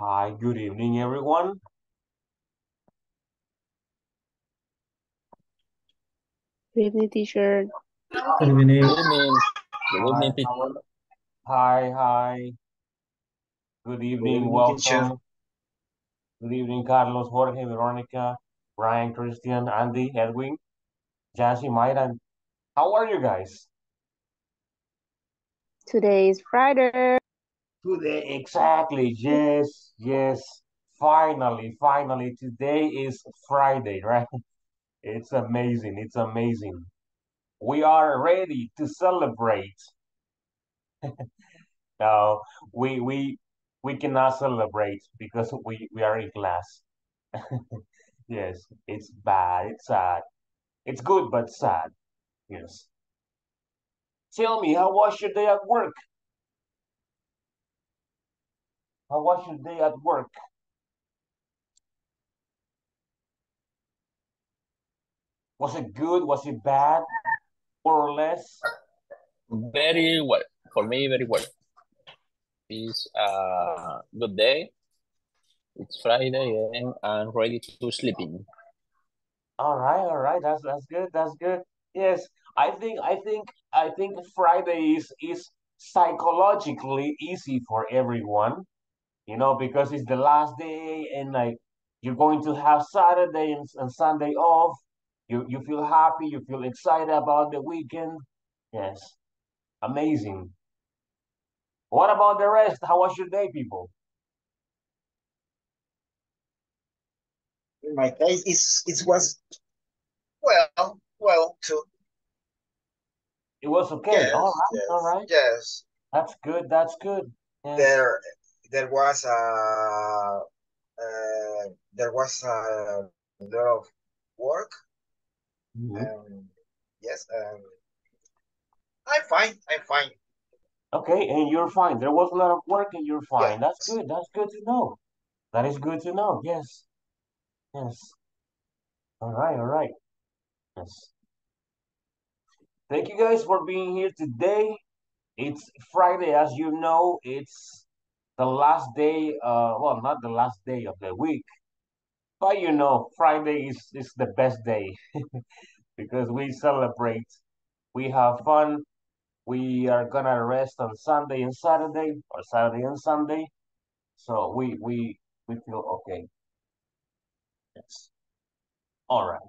Hi, good evening, everyone. Good evening, teacher. Good evening. Good evening. Good evening, teacher. hi, hi. Good evening, evening, teacher. welcome. Good evening, Carlos, Jorge, Veronica, Brian, Christian, Andy, Edwin, Jancy, Mayra. How are you guys? Today is Friday. Today, exactly. Yes, yes. Finally, finally, today is Friday, right? It's amazing. It's amazing. We are ready to celebrate. No, we we we cannot celebrate because we we are in class. Yes, it's bad. It's sad. It's good, but sad. Yes. Tell me, how was your day at work? How was your day at work? Was it good? Was it bad? More or less? Very well. For me, very well. It's a good day. It's Friday and I'm ready to sleeping. All right, all right. That's that's good. That's good. Yes, I think I think I think Friday is is psychologically easy for everyone, you know, because it's the last day and like you're going to have Saturday and, and Sunday off. You you feel happy, you feel excited about the weekend. Yes, amazing. What about the rest? How was your day, people? In my case, it's, it was, well, well, too. It was okay. Yes, oh, All right, yes, all right. yes. That's good. That's good. Yes. There, there was a, uh, there was a lot of work. Mhm. Um, yes, um, I'm fine. I'm fine. Okay, and you're fine. There was a lot of work and you're fine. That's good. That's good to know. That is good to know. Yes. Yes. All right, all right. Yes. Thank you guys for being here today. It's Friday, as you know, it's the last day, uh, well, not the last day of the week, but you know, Friday is, is the best day because we celebrate, we have fun, we are gonna rest on Sunday and Saturday, or Saturday and Sunday. So we we we feel okay. Yes. All right.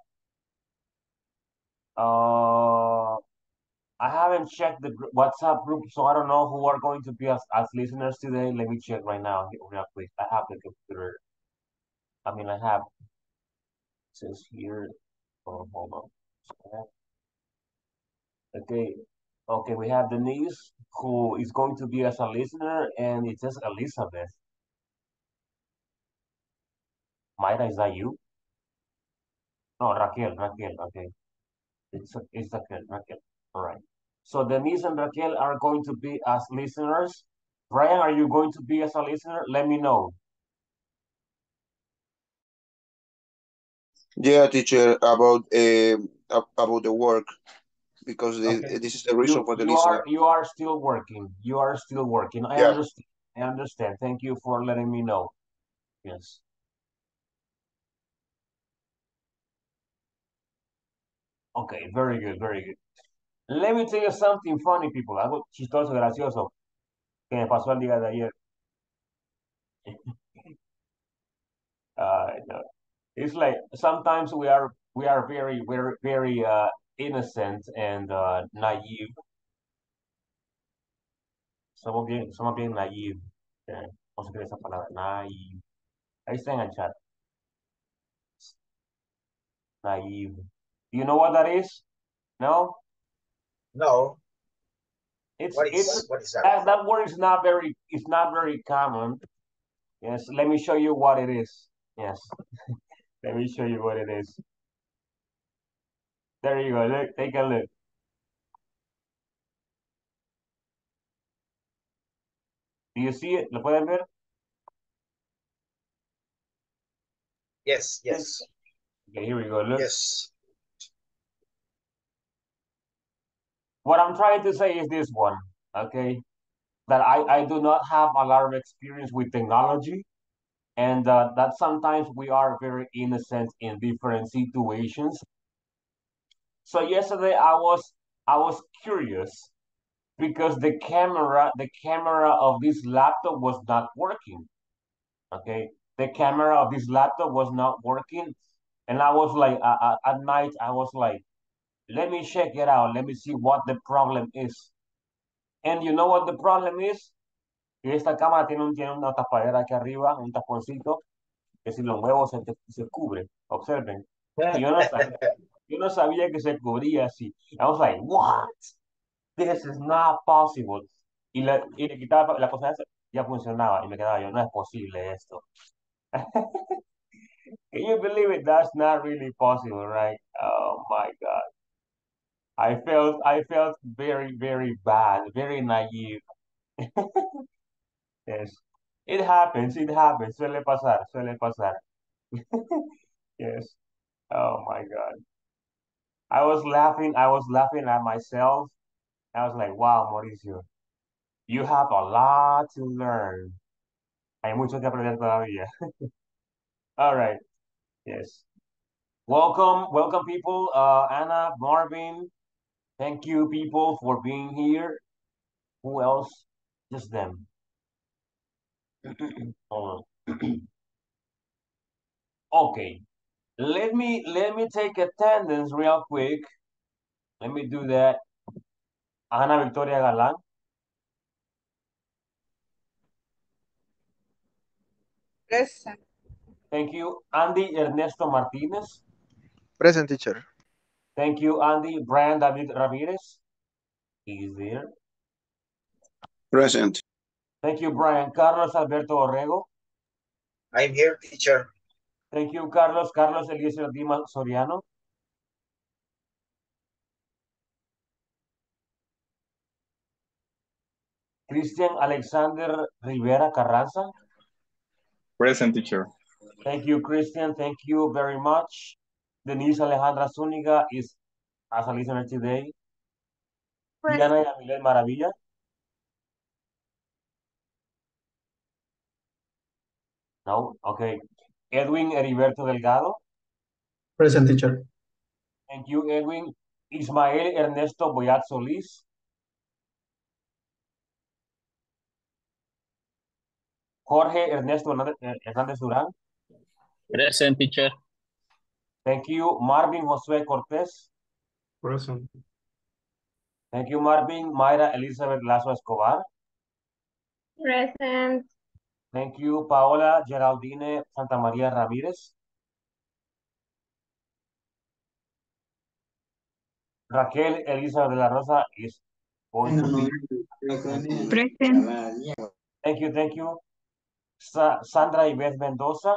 Uh, I haven't checked the WhatsApp group, so I don't know who are going to be as, as listeners today. Let me check right now, real quick. I have the computer. I mean, I have it says here. Oh, hold on. Okay, okay. We have Denise, who is going to be as a listener, and it says Elizabeth. Mayra, is that you? No, Raquel, Raquel. Okay, it's it's Raquel, Raquel. All right. So Denise and Raquel are going to be as listeners. Brian, are you going to be as a listener? Let me know. Yeah, teacher, about uh, about the work because the, Okay. this is the reason You for the you listener. are you are still working. You are still working. I Yeah. understand. I understand. Thank you for letting me know. Yes. Okay, very good, very good. Let me tell you something funny, people. Algo chistoso, gracioso que me pasó el día de ayer. Uh, it's like sometimes we are we are very very very uh innocent and uh naive. Somos bien somos bien naive. Eh, no sé qué es esa palabra, naive. Ahí está en el chat. Naive. Do you know what that is? No? No, It's what it's what is that? that, that word is not very it's not very common. Yes, let me show you what it is. Yes. let me show you what it is. There you go. Look, take a look. Do you see it? ¿Lo pueden ver? Yes, yes, Okay, here we go. Look. yes. What I'm trying to say is this one, okay? That I, I do not have a lot of experience with technology. and uh, that sometimes we are very innocent in different situations. So yesterday I was I was curious because the camera the camera of this laptop was not working. Okay, the camera of this laptop was not working, and I was like uh, at night I was like, let me check it out. Let me see what the problem is. And you know what the problem is? Esta cámara tiene, un, tiene una tapadera aquí arriba, un taponcito, que si lo muevo se, se cubre. Observen. Yo no, sabía, yo no sabía que se cubría así. I was like, what? This is not possible. Y, la, y le quitaba la cosa esa, ya funcionaba. Y me quedaba yo, no es posible esto. Can you believe it? That's not really possible, right? Oh my God. I felt I felt very, very bad, very naive. Yes. It happens, it happens. Suele pasar, suele pasar. Yes. Oh my God. I was laughing, I was laughing at myself. I was like, wow, Mauricio, you have a lot to learn. Hay mucho que aprender todavía. All right. Yes. Welcome, welcome people. Uh, Anna, Marvin. Thank you people for being here. Who else? Just them. Hold on. okay. Let me let me take attendance real quick. Let me do that. Ana Victoria Galán. Present. Thank you. Andy Ernesto Martinez. Present teacher. Thank you, Andy. Brian David Ramirez. He's there. Present. Thank you, Brian. Carlos Alberto Orrego. I'm here, teacher. Thank you, Carlos. Carlos Eliezer Dima Soriano. Christian Alexander Rivera Carranza. Present teacher. Thank you, Christian. Thank you very much. Denise Alejandra Zúñiga is as a listener today. Diana Yamilet Maravilla. No, okay. Edwin Heriberto Delgado. Present teacher. Thank you, Edwin. Ismael Ernesto Boyat Solís. Jorge Ernesto Hernández Durán. Present teacher. Thank you. Marvin Josué Cortés. Present. Thank you, Marvin. Mayra Elizabeth Lazo Escobar. Present. Thank you, Paola Geraldine Santa María Ramírez. Raquel Elizabeth de la Rosa is going to be. Present. Thank you, thank you. Sa Sandra Ibeth Mendoza.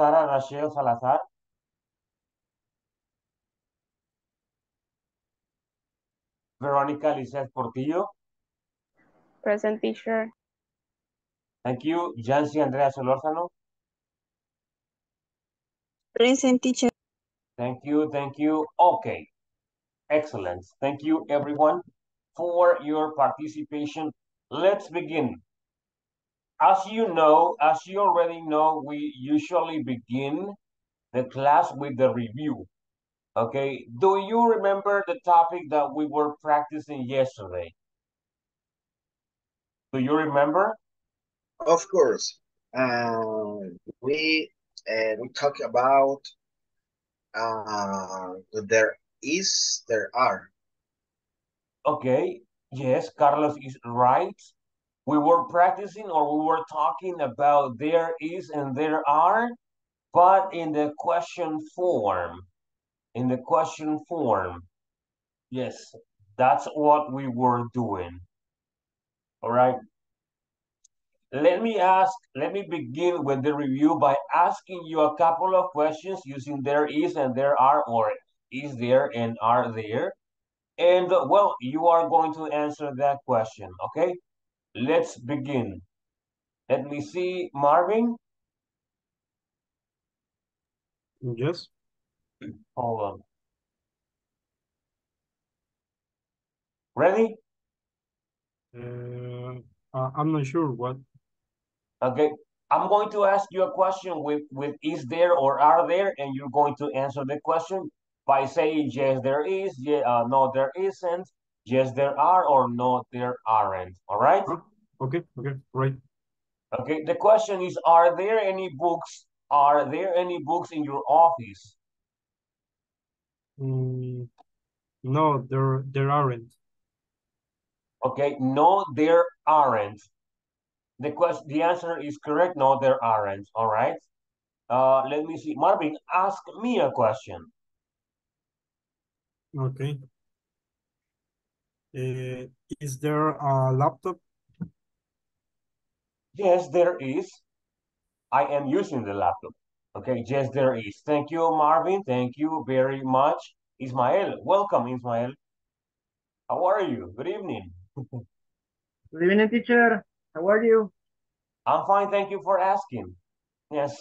Sara Rachel Salazar. Verónica Lizeth Portillo. Present teacher. Thank you. Jancy Andrea Solórzano. Present teacher. Thank you, thank you. Okay. Excellent. Thank you, everyone, for your participation. Let's begin. As you know, as you already know, we usually begin the class with the review. Okay, do you remember the topic that we were practicing yesterday? Do you remember? Of course. Um, we uh, we talk about uh, there is, there are. Okay, yes, Carlos is right. We were practicing or we were talking about there is and there are, but in the question form. In the question form. Yes, that's what we were doing. All right. Let me ask, let me begin with the review by asking you a couple of questions using there is and there are or is there and are there. And well, you are going to answer that question, okay? Let's begin. Let me see, Marvin. Yes. Hold on. Ready? Uh, I'm not sure what. Okay, I'm going to ask you a question with, with is there or are there, and you're going to answer the question by saying yes, there is, yeah, uh, no, there isn't, yes, there are, or no, there aren't. All right? Okay, okay, right. Okay, the question is, are there any books? Are there any books in your office? Mm, no, there there aren't. Okay, no, there aren't. The question, the answer is correct. No, there aren't. All right. Uh, let me see. Marvin, ask me a question. Okay. Uh, is there a laptop? Yes, there is. I am using the laptop. Okay, yes, there is. Thank you, Marvin. Thank you very much. Ismael, welcome, Ismael. How are you? Good evening. Good evening, teacher. How are you? I'm fine. Thank you for asking. Yes.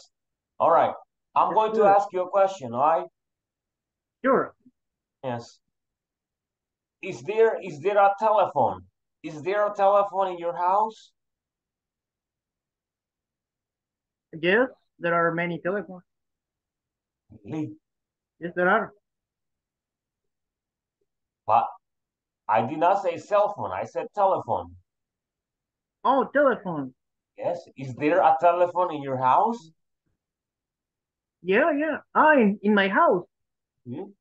All right. I'm Yes, going to ask you a question, all right? Sure. Yes. Is there is there a telephone? Is there a telephone in your house? Yes, there are many telephones. Really? Yes, there are. But I did not say cell phone. I said telephone. Oh, telephone. Yes. Is there a telephone in your house? Yeah, yeah. Ah, in, in my house. Hmm?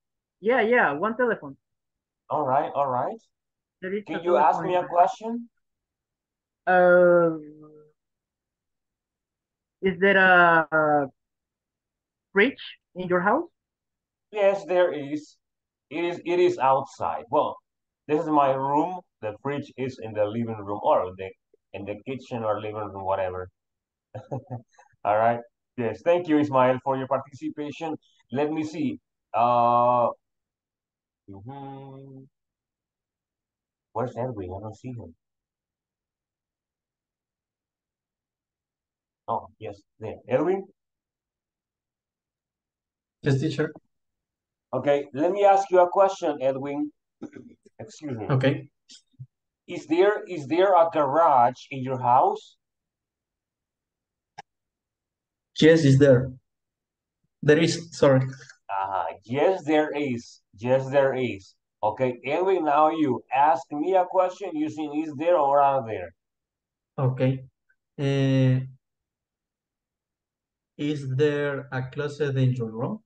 Yeah, yeah. One telephone. All right. All right. Can you ask me a question? Uh, is there a, a fridge in your house? Yes, there is. It is it is outside. Well, this is my room. The fridge is in the living room or the in the kitchen or living room, whatever. All right. Yes. Thank you, Ismael, for your participation. Let me see. Uh, mhm. Where's Edwin? I don't see him. Oh, yes, there. Edwin? Yes, teacher. Okay, let me ask you a question, Edwin. Excuse me. Okay. Is there is there a garage in your house? Yes, is there. There is, sorry. Uh, yes, there is. Yes, there is. Okay, Edwin, now you ask me a question using is there or are there? Okay. Uh, is there a closet in your room?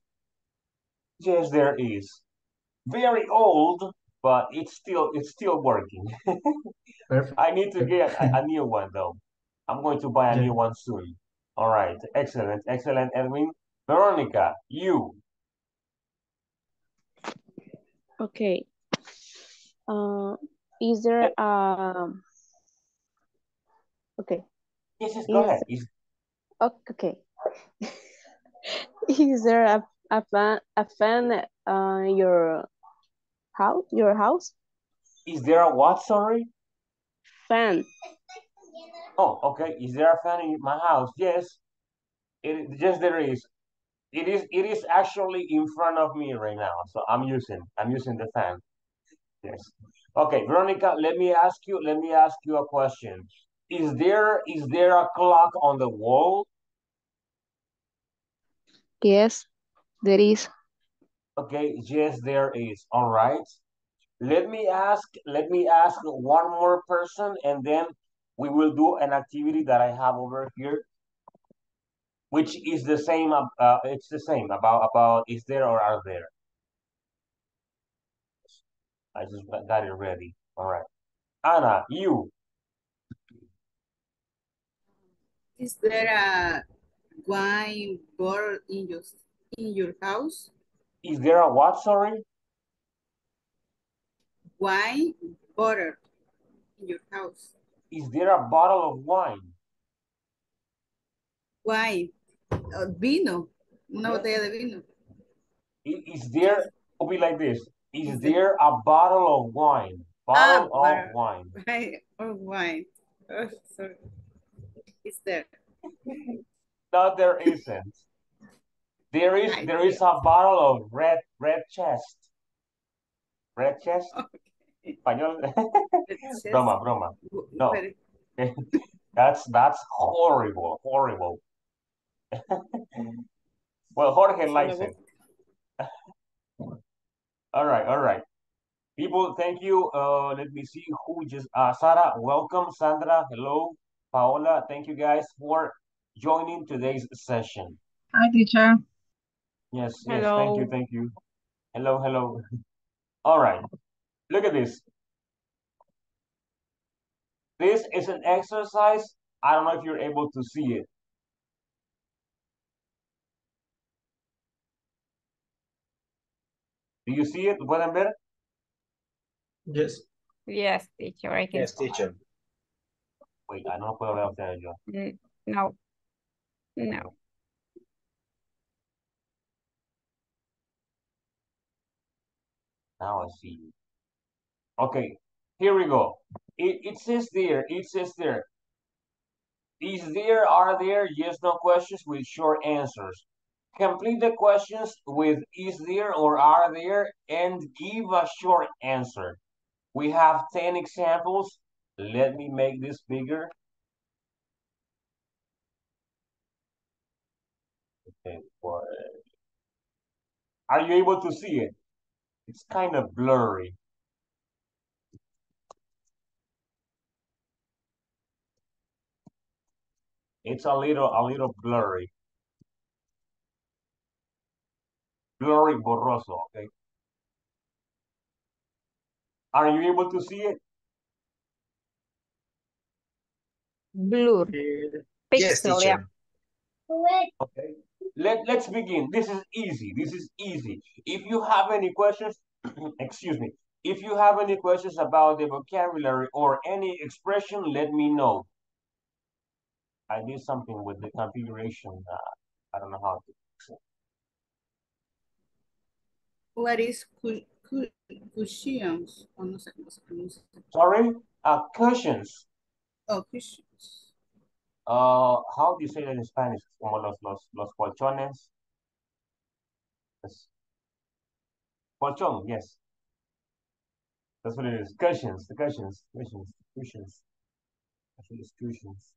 Yes, there is. Very old, but it's still it's still working. Perfect. I need to get a, a new one though. I'm going to buy a Yeah. new one soon. All right, excellent, excellent, Edwin. Veronica, you. Okay. Uh, is there a okay? Yes, yes, go Is- ahead. Is Okay. Is there a a fan a fan uh your house your house is there a what? Sorry. fan? Oh, okay. Is there a fan in my house? Yes. It yes, there is. It is it is actually in front of me right now. So I'm using I'm using the fan. Yes. Okay, Veronica, let me ask you let me ask you a question. Is there is there a clock on the wall? Yes, there is. Okay, yes, there is. All right. Let me ask let me ask one more person and then we will do an activity that I have over here which is the same uh, it's the same about about is there or are there i just got got it ready all right anna you Is there a wine bottle in your in your house? is there a what sorry Wine bottle in your house. is there a bottle of wine Wine. Uh, vino. Una Yes. botella de vino. Is there will be like this is there- a bottle of wine bottle of bottle. wine Wine or wine. Oh, sorry. Is there? no there isn't there is I there is a bottle of red red chest red chest Español. It says- broma, broma. No. That's that's horrible, horrible. well, Jorge likes it. All right, all right. People, thank you. Uh, let me see who just uh Sarah, welcome. Sandra, hello. Paola, thank you guys for joining today's session. Hi, teacher. Yes, yes, thank you, thank you. Hello, hello. All right. Look at this. This is an exercise. I don't know if you're able to see it. Do you see it? ¿Lo pueden ver? Yes. Yes, teacher, I can. Yes, teacher. Wait, I no lo puedo ver a ustedes yo. Mm, No. No. Now I see you. Okay, here we go. It, it says there, it says there. Is there, are there, yes, no questions with short answers. Complete the questions with is there or are there and give a short answer. We have 10 examples. Let me make this bigger. Okay, what? Are you able to see it? It's kind of blurry. It's a little, a little blurry. Blurry, borroso, okay? Are you able to see it? Blur. Yes, Pixel, yeah. teacher. Okay. Let, let's begin. This is easy. This is easy. If you have any questions, excuse me. If you have any questions about the vocabulary or any expression, let me know. I did something with the configuration. Uh, I don't know how to fix. What is cu cu cushions? O no sé cómo se pronuncia. Sorry? Uh, cushions. Oh, cushions. Uh, how do you say that in Spanish? Como los, los, los colchones. Yes. Colchón, yes. That's what it is. Cushions, the cushions, cushions, cushions. Think it's cushions.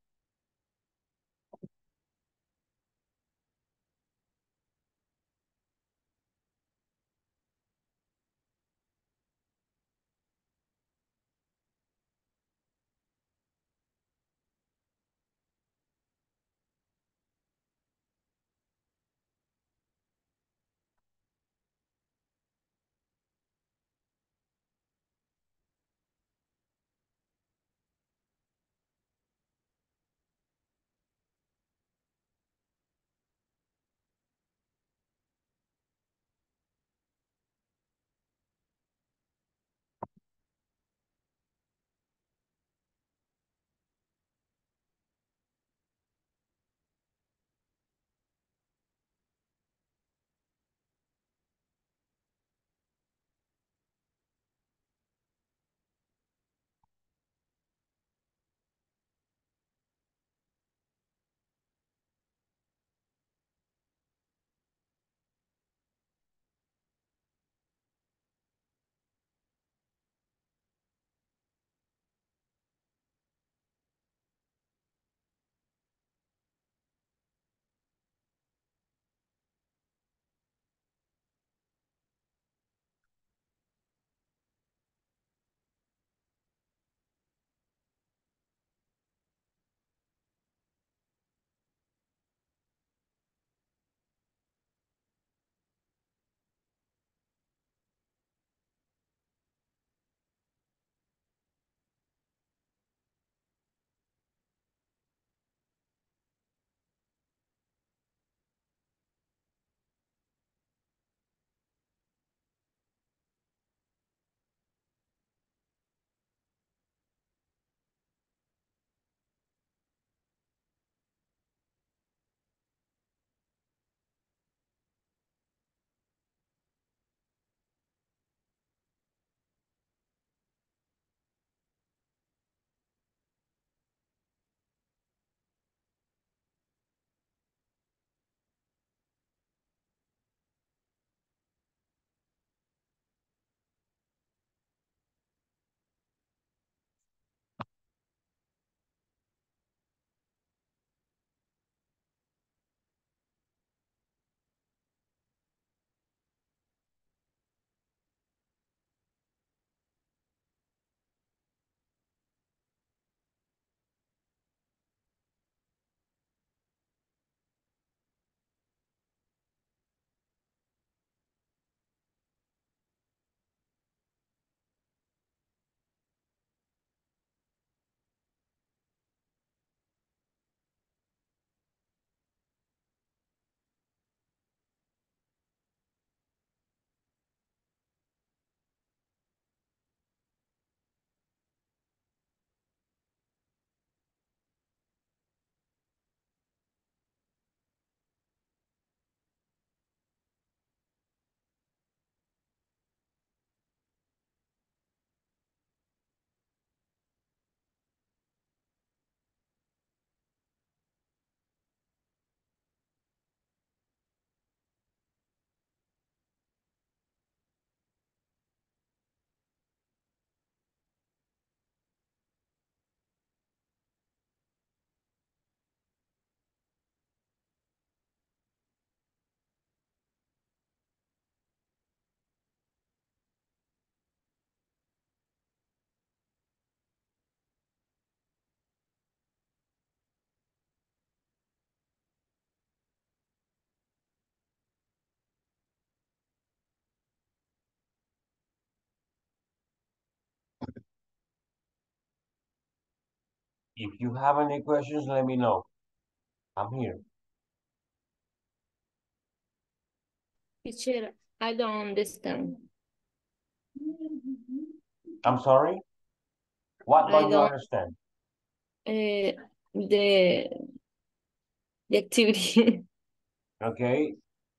If you have any questions, let me know. I'm here. Teacher, I don't understand. I'm sorry? What don't you don't- understand? Uh, the the activity. Okay.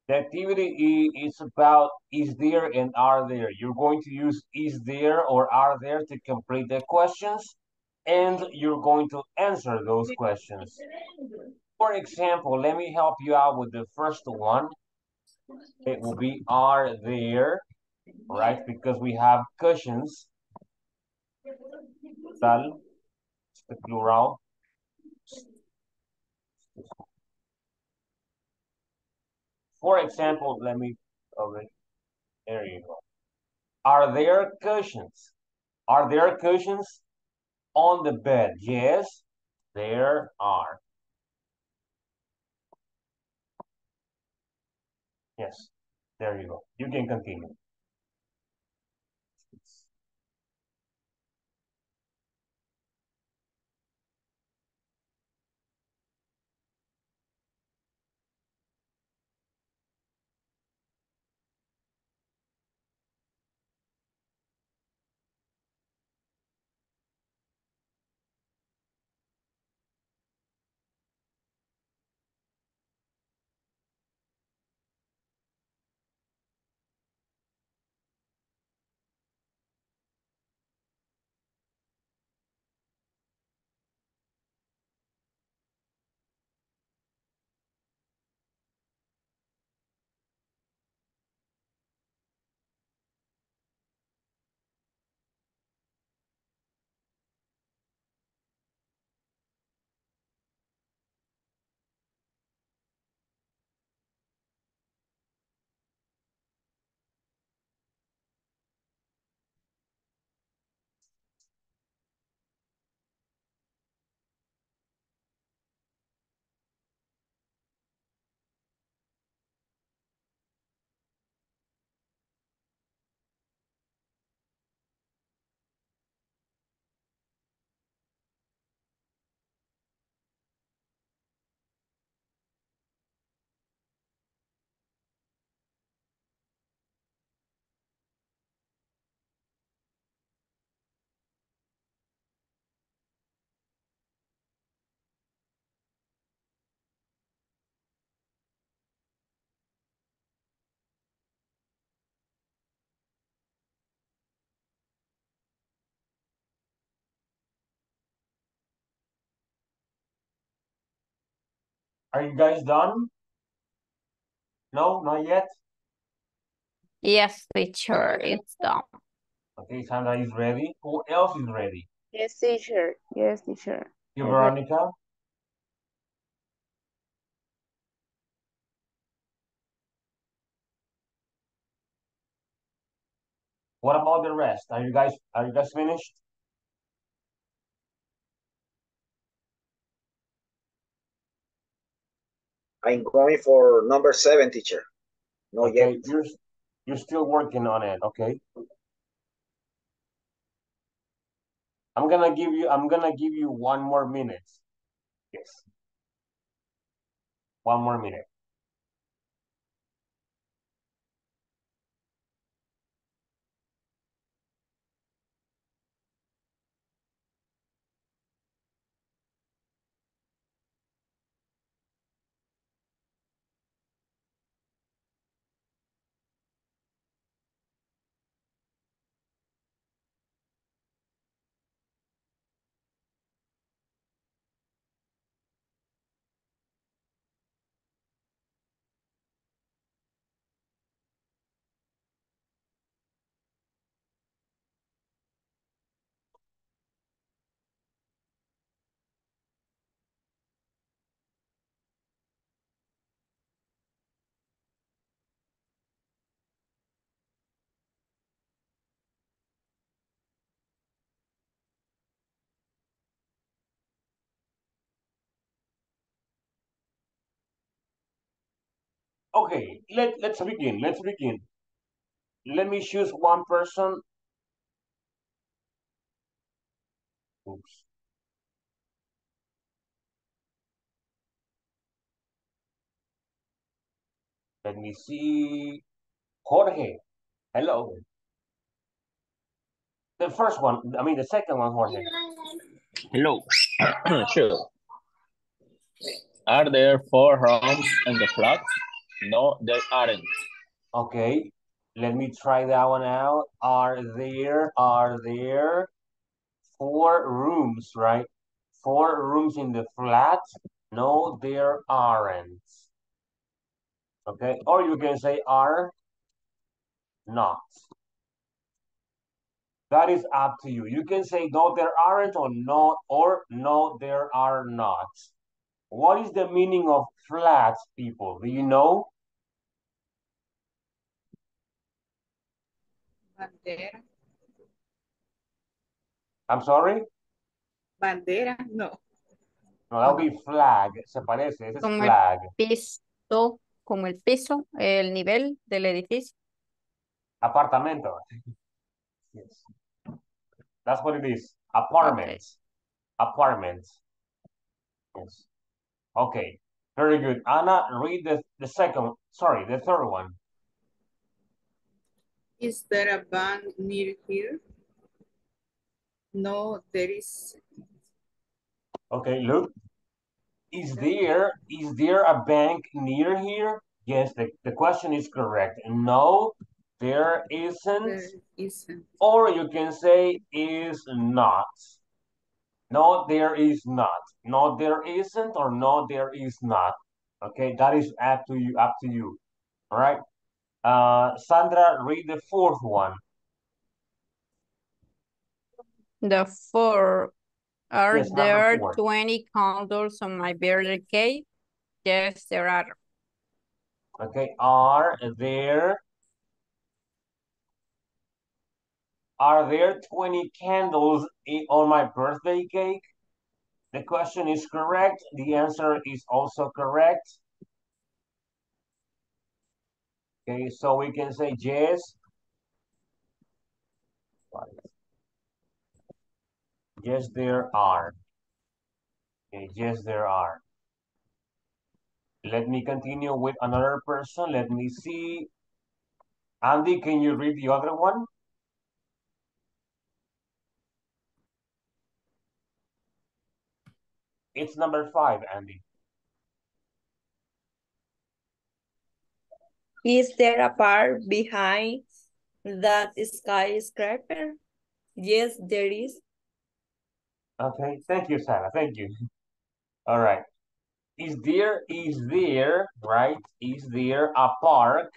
The activity is about is there and are there. You're going to use is there or are there to complete the questions and you're going to answer those questions. For example, let me help you out with the first one. It will be are there, right? Because we have cushions. Tal, the plural. For example, let me, oh, okay, there you go. Are there cushions? Are there cushions on the bed? Yes, there are. Yes, there you go. You can continue. Are you guys done? No, not yet? Yes, teacher, it's done. Okay, Sandra is ready. Who else is ready? Yes, teacher. Yes, teacher. You, Okay. Veronica? What about the rest? Are you guys are you guys finished? I'm going for number seven, teacher. No okay, yet. you're you're still working on it, okay? I'm gonna give you I'm gonna give you one more minute. Yes. One more minute. Okay, let, let's begin. Let's begin. Let me choose one person. Oops. Let me see. Jorge. Hello. The first one, I mean the second one, Jorge. Hello. sure. Are there four rooms in the flat? No, there aren't. Okay, let me try that one out. Are there, are there four rooms, right? Four rooms in the flat? No, there aren't. Okay, or you can say are not. That is up to you. You can say no, there aren't or no, or no, there are not. What is the meaning of flat, people? Do you know? Bandera. I'm sorry? Bandera, no. No, that would be flag. Se parece. Ese es Como el flag. piso, como el piso, el nivel del edificio. Apartamento. Yes. That's what it is. Apartments. Apartments. Yes. Okay. Very good. Anna, read the, the second, sorry, the third one. Is there a bank near here? No, there is. Okay, look. Is there is there a bank near here? Yes, the, the question is correct. No, there isn't. There isn't. Or you can say is not. No, there is not. No, there isn't, or no, there is not. Okay, that is up to you, up to you. All right. Uh, Sandra, read the fourth one. The four. Are Yes, there four. 20 candles on my birthday cake? Yes, there are. Okay, are there are there 20 candles on my birthday cake? The question is correct. The answer is also correct. Okay, so we can say yes. Yes, there are. Okay, yes, there are. Let me continue with another person. Let me see. Andy, can you read the other one? It's number five, Andy. Is there a park behind that skyscraper? Yes, there is. Okay, thank you, Sarah. Thank you. All right. Is there, is there, right? Is there a park?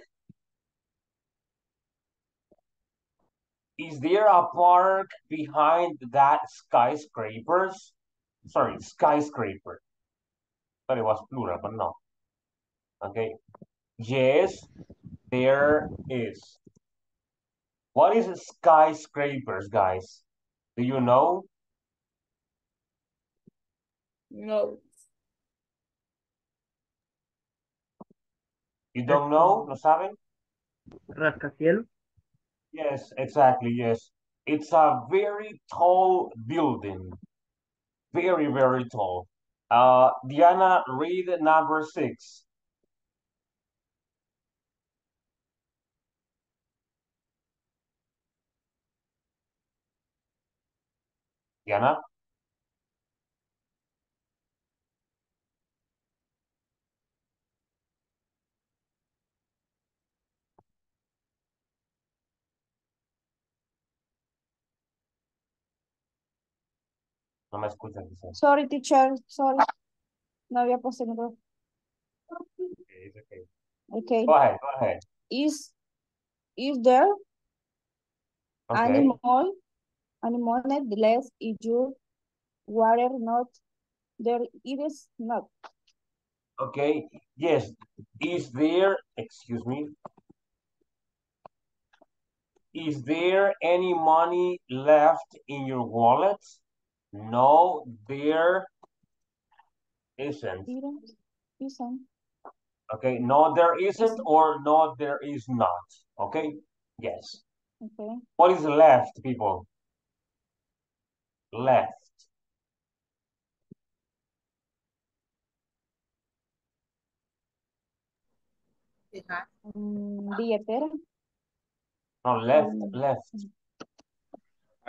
Is there a park behind that skyscrapers? Sorry, skyscraper. But it was plural, but no. Okay. Yes, there is. What is skyscrapers, guys? Do you know? No. You don't know? ¿No saben? Rascacielos. Yes, exactly, yes. It's a very tall building. Very, very tall. Uh, Diana, read number six. Diana? No me escuchas, dice. Sorry, teacher, sorry. No había puesto el micrófono. Okay, okay. Okay. Go ahead, go ahead. Is is there Okay. animal animal less if you water not there it is not. Okay, yes. Is there, excuse me, is there any money left in your wallet? No, there isn't. Isn't. Okay, no, there isn't, or no, there is not. Okay, yes. Okay. What is left, people? Left. Dejar. Mm, billetera. No, left, Mm. left.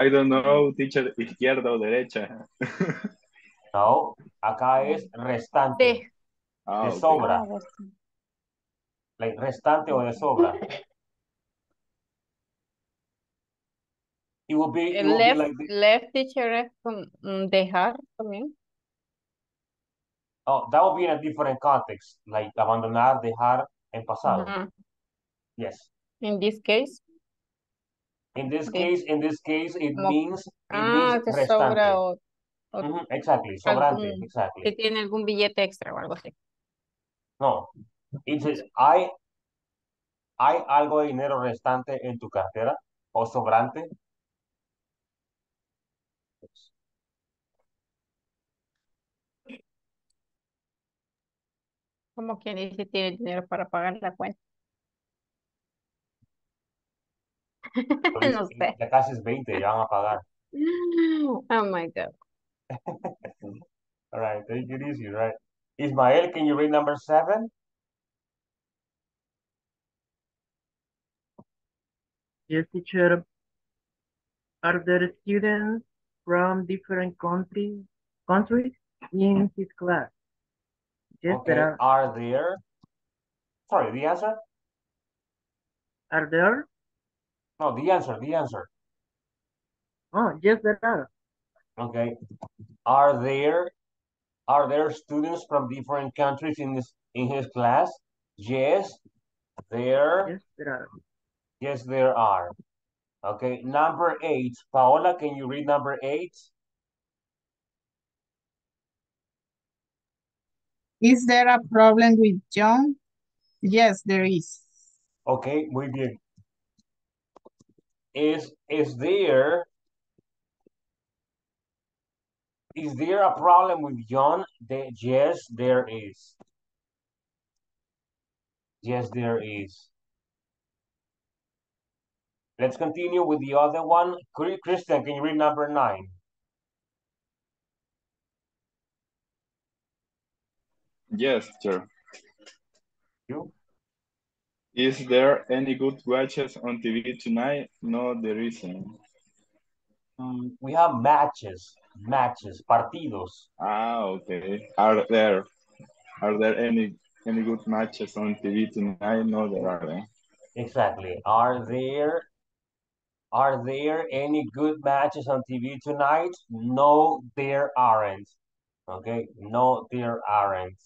I don't know, teacher, izquierda o derecha. No, acá es restante. De. Ah, De sobra. Ah, Like restante o de sobra. It will be, it El will be left, like, the- left teacher es mm, dejar también. oh, that will be in a different context, like abandonar, dejar en pasado. Ajá. Yes. In this case, In this De- case, in this case, it Como- means, it ah, means que sobra o, o exactly, sobrante, algún- exactly. que tiene algún billete extra o algo así. No, it says, hay, hay algo de dinero restante en tu cartera o sobrante. Como quien dice tiene dinero para pagar la cuenta. Pues, no sé. Ya casi es 20, ya van a pagar. Oh my God. All right, take it easy, right? Ismael, can you read number seven? Yes, teacher. Are there students from different countries countries in his class? Yes, Okay, there are. are there? Sorry, the answer? Are there? No, the answer, the answer. Oh, yes, there are. Okay. Are there are there students from different countries in this in his class? Yes, there Yes, there are. yes there are. Okay, number eight. Paola, can you read number eight? Is there a problem with John? Yes, there is. Okay, muy bien. Is is there is there a problem with John? The, yes, there is. Yes, there is. Let's continue with the other one. Christian, can you read number nine? Yes, teacher. You? Is there any good watches on TV tonight? No, there isn't. Mm, we have matches, matches, partidos. Ah, okay. Are there are there any any good matches on TV tonight? No, there aren't. Exactly. Are there are there any good matches on TV tonight? No, there aren't. Okay, no, there aren't.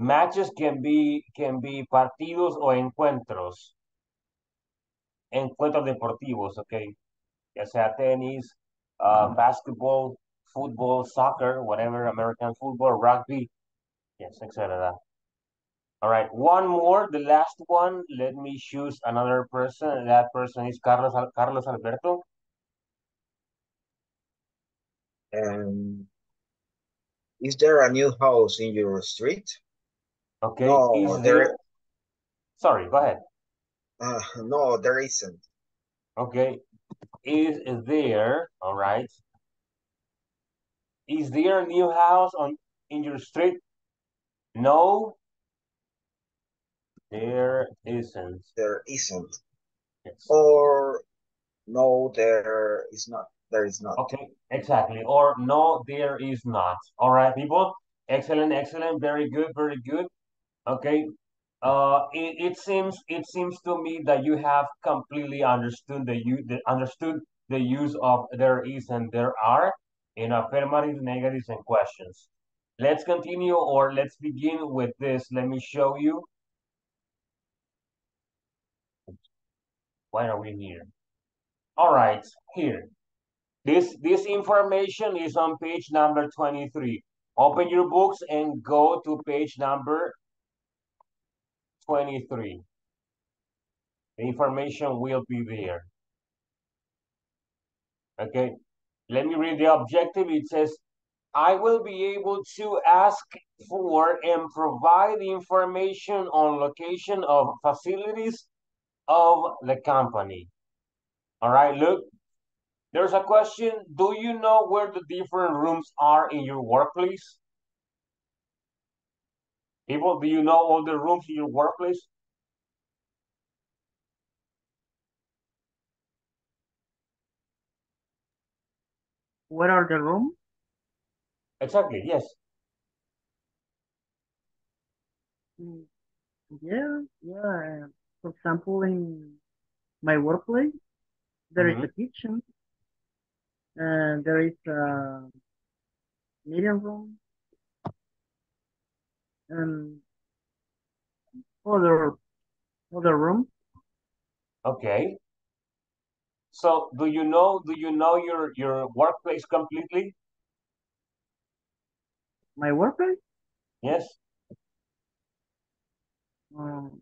Matches can be can be partidos o encuentros. Encuentros deportivos, okay. Ya sea tenis, uh, basketball, football, soccer, whatever, American football, rugby, yes, etc. All right, one more, the last one. Let me choose another person. That person is Carlos Carlos Alberto. Um, is there a new house in your street? Okay, No, is there- there? Sorry, go ahead. Uh, no, there isn't. Okay, is there? All right. Is there a new house on in your street? No, there isn't. There isn't. Yes. Or no, there is not. There is not. Okay, exactly. Or no, there is not. All right, people. Excellent, excellent. Very good, very good. Okay. Uh, it, it seems it seems to me that you have completely understood the you the, understood the use of there is and there are in affirmative, negatives, and questions. Let's continue or let's begin with this. Let me show you. Why are we here? All right, here. This this information is on page number 23. Open your books and go to page number 23. The information will be there. Okay, let me read the objective. It says, I will be able to ask for and provide information on location of facilities of the company. All right, look, there's a question. Do you know where the different rooms are in your workplace? People, do you know all the rooms in your workplace? What are the rooms? Exactly, yes. Mm, Yeah, yeah. For example, in my workplace, there is Mhm. a kitchen, and there is a meeting room, and other other room. Okay. So do you know do you know your your workplace completely? My workplace. Yes. Um,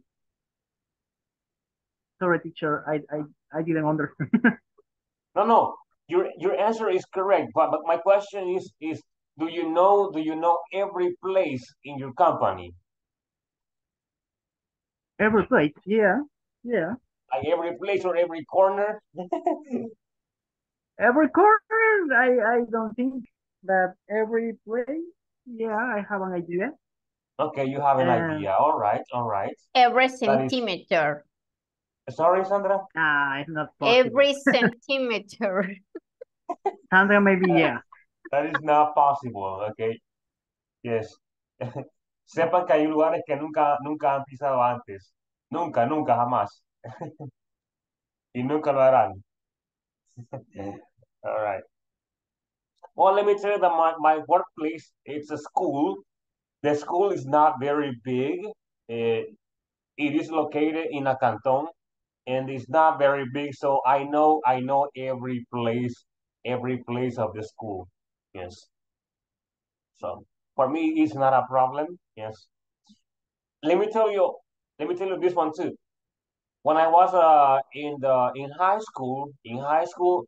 sorry, teacher. I I I didn't understand. No, no. Your your answer is correct, but, but my question is is do you know do you know every place in your company? Every place. Yeah, yeah. Like every place or every corner? Every corner. I I don't think that every place. Yeah, I have an idea. Okay, you have an Uh, idea. All right, all right. Every That is centimeter. sorry, Sandra. Ah, it's not possible. Every centimeter. Sandra, maybe yeah. That is not possible, okay? Yes. Sepan que hay lugares que nunca nunca han pisado antes. Nunca, nunca, jamás. Y nunca lo harán. All right. Well, let me tell you that my, my workplace, it's a school. The school is not very big. Eh, it is located in a canton and it's not very big. So I know, I know every place, every place of the school. Yes. So for me, it's not a problem. Yes. Let me tell you, let me tell you this one too. When I was uh in the in high school, in high school,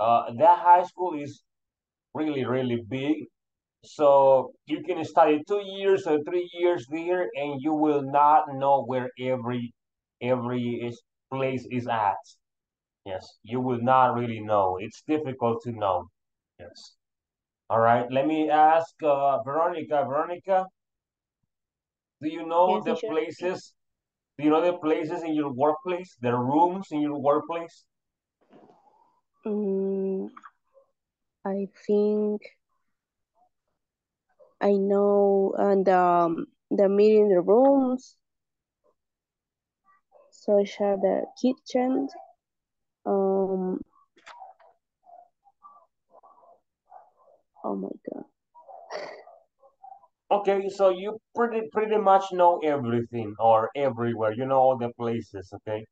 uh that high school is really, really big. So you can study two years or three years there, and you will not know where every every is, place is at. Yes, you will not really know. It's difficult to know. Yes. All right. Let me ask uh, Veronica. Veronica, do you know Yes, the places? Do you know the places in your workplace? The rooms in your workplace? Mm, I think I know and um the meeting rooms, such as the kitchen, um oh my god. Okay, so you pretty pretty much know everything or everywhere. You know all the places. Okay.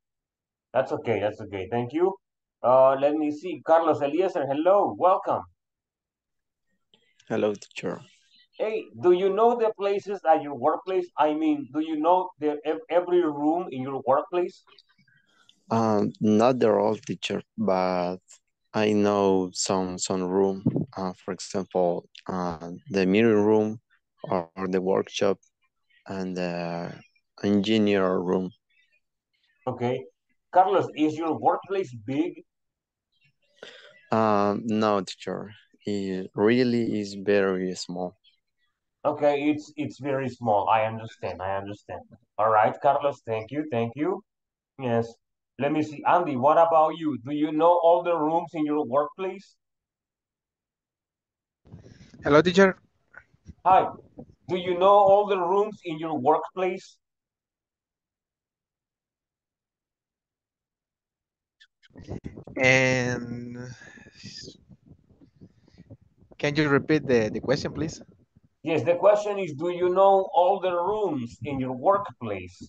That's okay. That's okay. Thank you. Uh, let me see. Carlos Eliezer, hello. Welcome. Hello, teacher. Hey, do you know the places at your workplace? I mean, do you know the every room in your workplace? Um, not the old teacher, but I know some some room. Uh, for example, uh, the meeting room or the workshop and the engineer room. Okay. Carlos, is your workplace big? Um, no, teacher. It really is very small. Okay, it's it's very small. I understand. I understand. All right, Carlos, thank you. Thank you. Yes. Let me see. Andy, what about you? Do you know all the rooms in your workplace? Hello, teacher. Hi. Do you know all the rooms in your workplace? And can you repeat the, the question, please? Yes, the question is, do you know all the rooms in your workplace?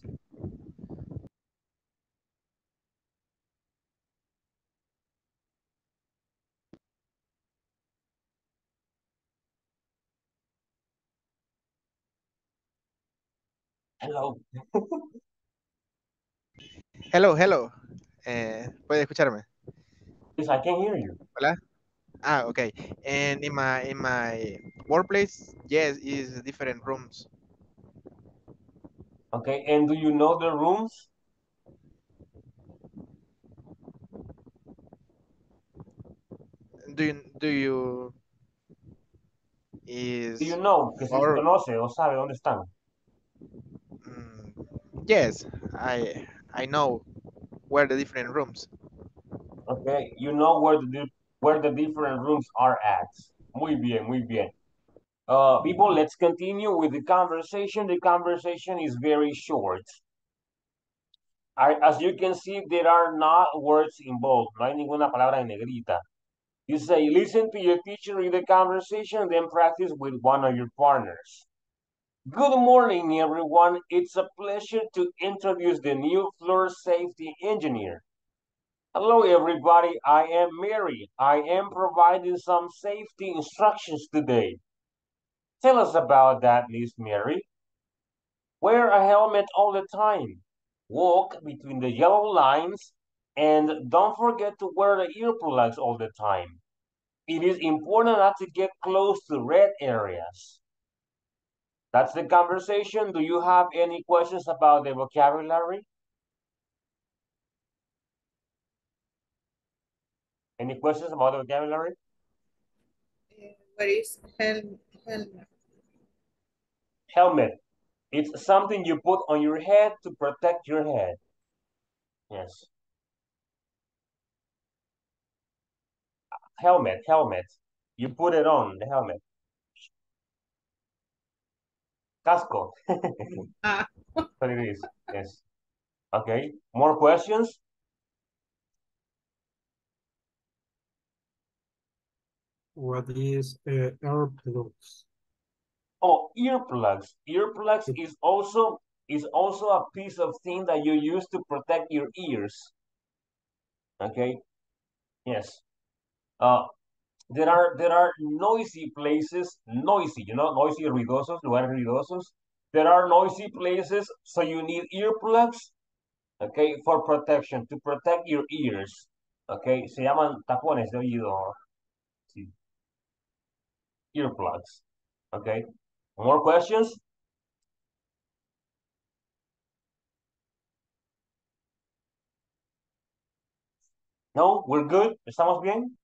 Hello. Hello, hello. Eh, ¿Puede escucharme? Yes, I can hear you. Hola. Ah, okay. And in my in my workplace, yes, is different rooms. Okay, and do you know the rooms? Do you do you Do is you know? Que si or conoce o sabe dónde están. Yes, I I know where the different rooms. Okay, you know where the where the different rooms are at. Muy bien, muy bien. Uh, people, let's continue with the conversation. The conversation is very short. I, as you can see, there are not words involved. No hay ninguna palabra en negrita. You say, listen to your teacher read the conversation, then practice with one of your partners. Good morning, everyone. It's a pleasure to introduce the new floor safety engineer. Hello, everybody. I am Mary. I am providing some safety instructions today. Tell us about that, Miss Mary. Wear a helmet all the time. Walk between the yellow lines and don't forget to wear the earplugs all the time. It is important not to get close to red areas. That's the conversation. Do you have any questions about the vocabulary? Any questions about the vocabulary? Uh, what is hel helmet? Helmet. It's something you put on your head to protect your head. Yes. Helmet, helmet. You put it on, the helmet. Casco. Ah. what it is. Yes. Okay. More questions? What is uh, earplugs? Oh, earplugs. Earplugs is also is also a piece of thing that you use to protect your ears. Okay. Yes. Uh, there are there are noisy places, noisy, you know, noisy, ruidosos, lugares ruidosos. There are noisy places, so you need earplugs, okay, for protection, to protect your ears. Okay, se llaman tapones de oído. Sí. Earplugs. Okay. More questions? No, we're good. ¿Estamos bien?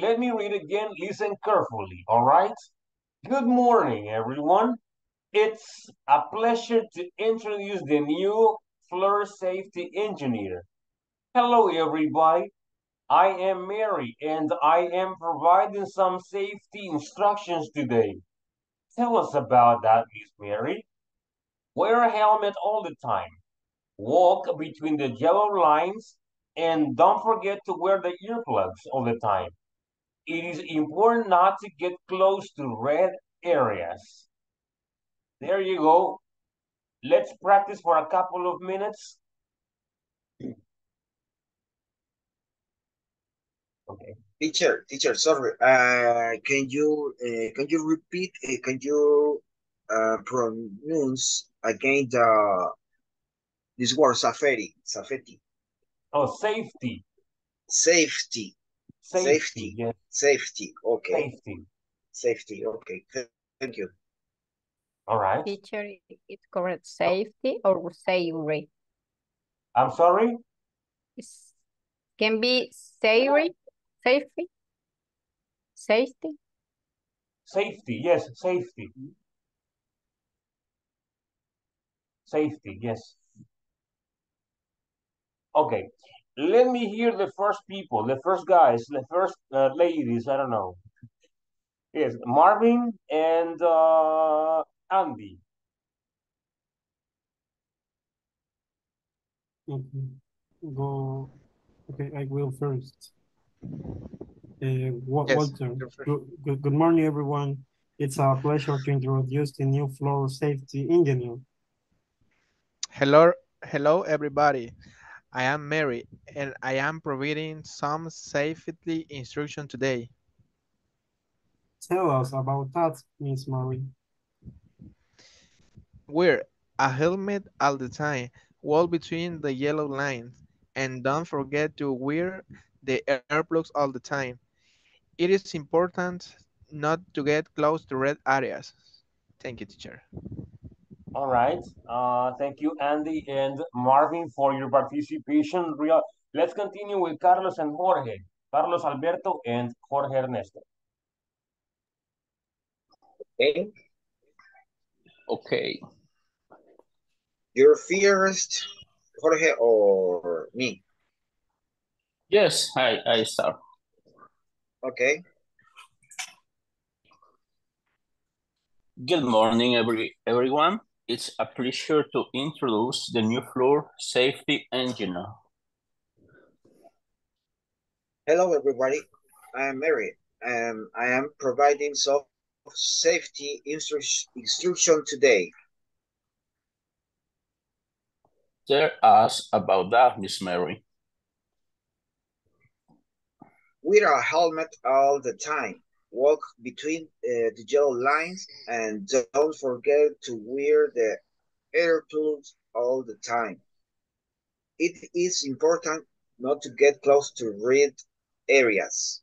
Let me read again. Listen carefully, all right? Good morning, everyone. It's a pleasure to introduce the new floor safety engineer. Hello, everybody. I am Mary, and I am providing some safety instructions today. Tell us about that, Miss Mary. Wear a helmet all the time. Walk between the yellow lines, and don't forget to wear the earplugs all the time. It is important not to get close to red areas. There you go. Let's practice for a couple of minutes. Okay. Teacher, teacher, sorry. Uh, can you uh, can you repeat? Uh, can you uh, pronounce again the this word safety? Safety. Oh, safety. Safety. Safety. Safety. Yes. Safety. Okay. Safety. Safety. Okay. Thank you. All right. Teacher, it's correct. Safety or savory? I'm sorry. It's, can be savory, safety, safety. Safety. Yes. Safety. Safety. Yes. Okay. Let me hear the first people, the first guys, the first uh, ladies. I don't know. Yes, Marvin and uh, Andy. Okay. Go. Okay, I will first. Uh, Yes, Walter, first. good, good, good morning, everyone. It's a pleasure to introduce the new floor safety engineer. Hello, hello everybody. I am Mary and I am providing some safety instruction today. Tell us about that, Miss Marie. Wear a helmet all the time, walk between the yellow lines, and don't forget to wear the earplugs all the time. It is important not to get close to red areas. Thank you, teacher. All right. Uh, thank you, Andy and Marvin, for your participation. Real. Let's continue with Carlos and Jorge. Carlos Alberto and Jorge Ernesto. Okay. Okay. You're first, Jorge or me? Yes, I, I start. Okay. Good morning, every, everyone. It's a pleasure to introduce the new floor safety engineer. Hello, everybody. I am Mary, and I am providing some safety instru instruction today. Tell us about that, Miss Mary. Wear a helmet all the time. Walk between uh, the yellow lines and don't forget to wear the earplugs all the time. It is important not to get close to red areas.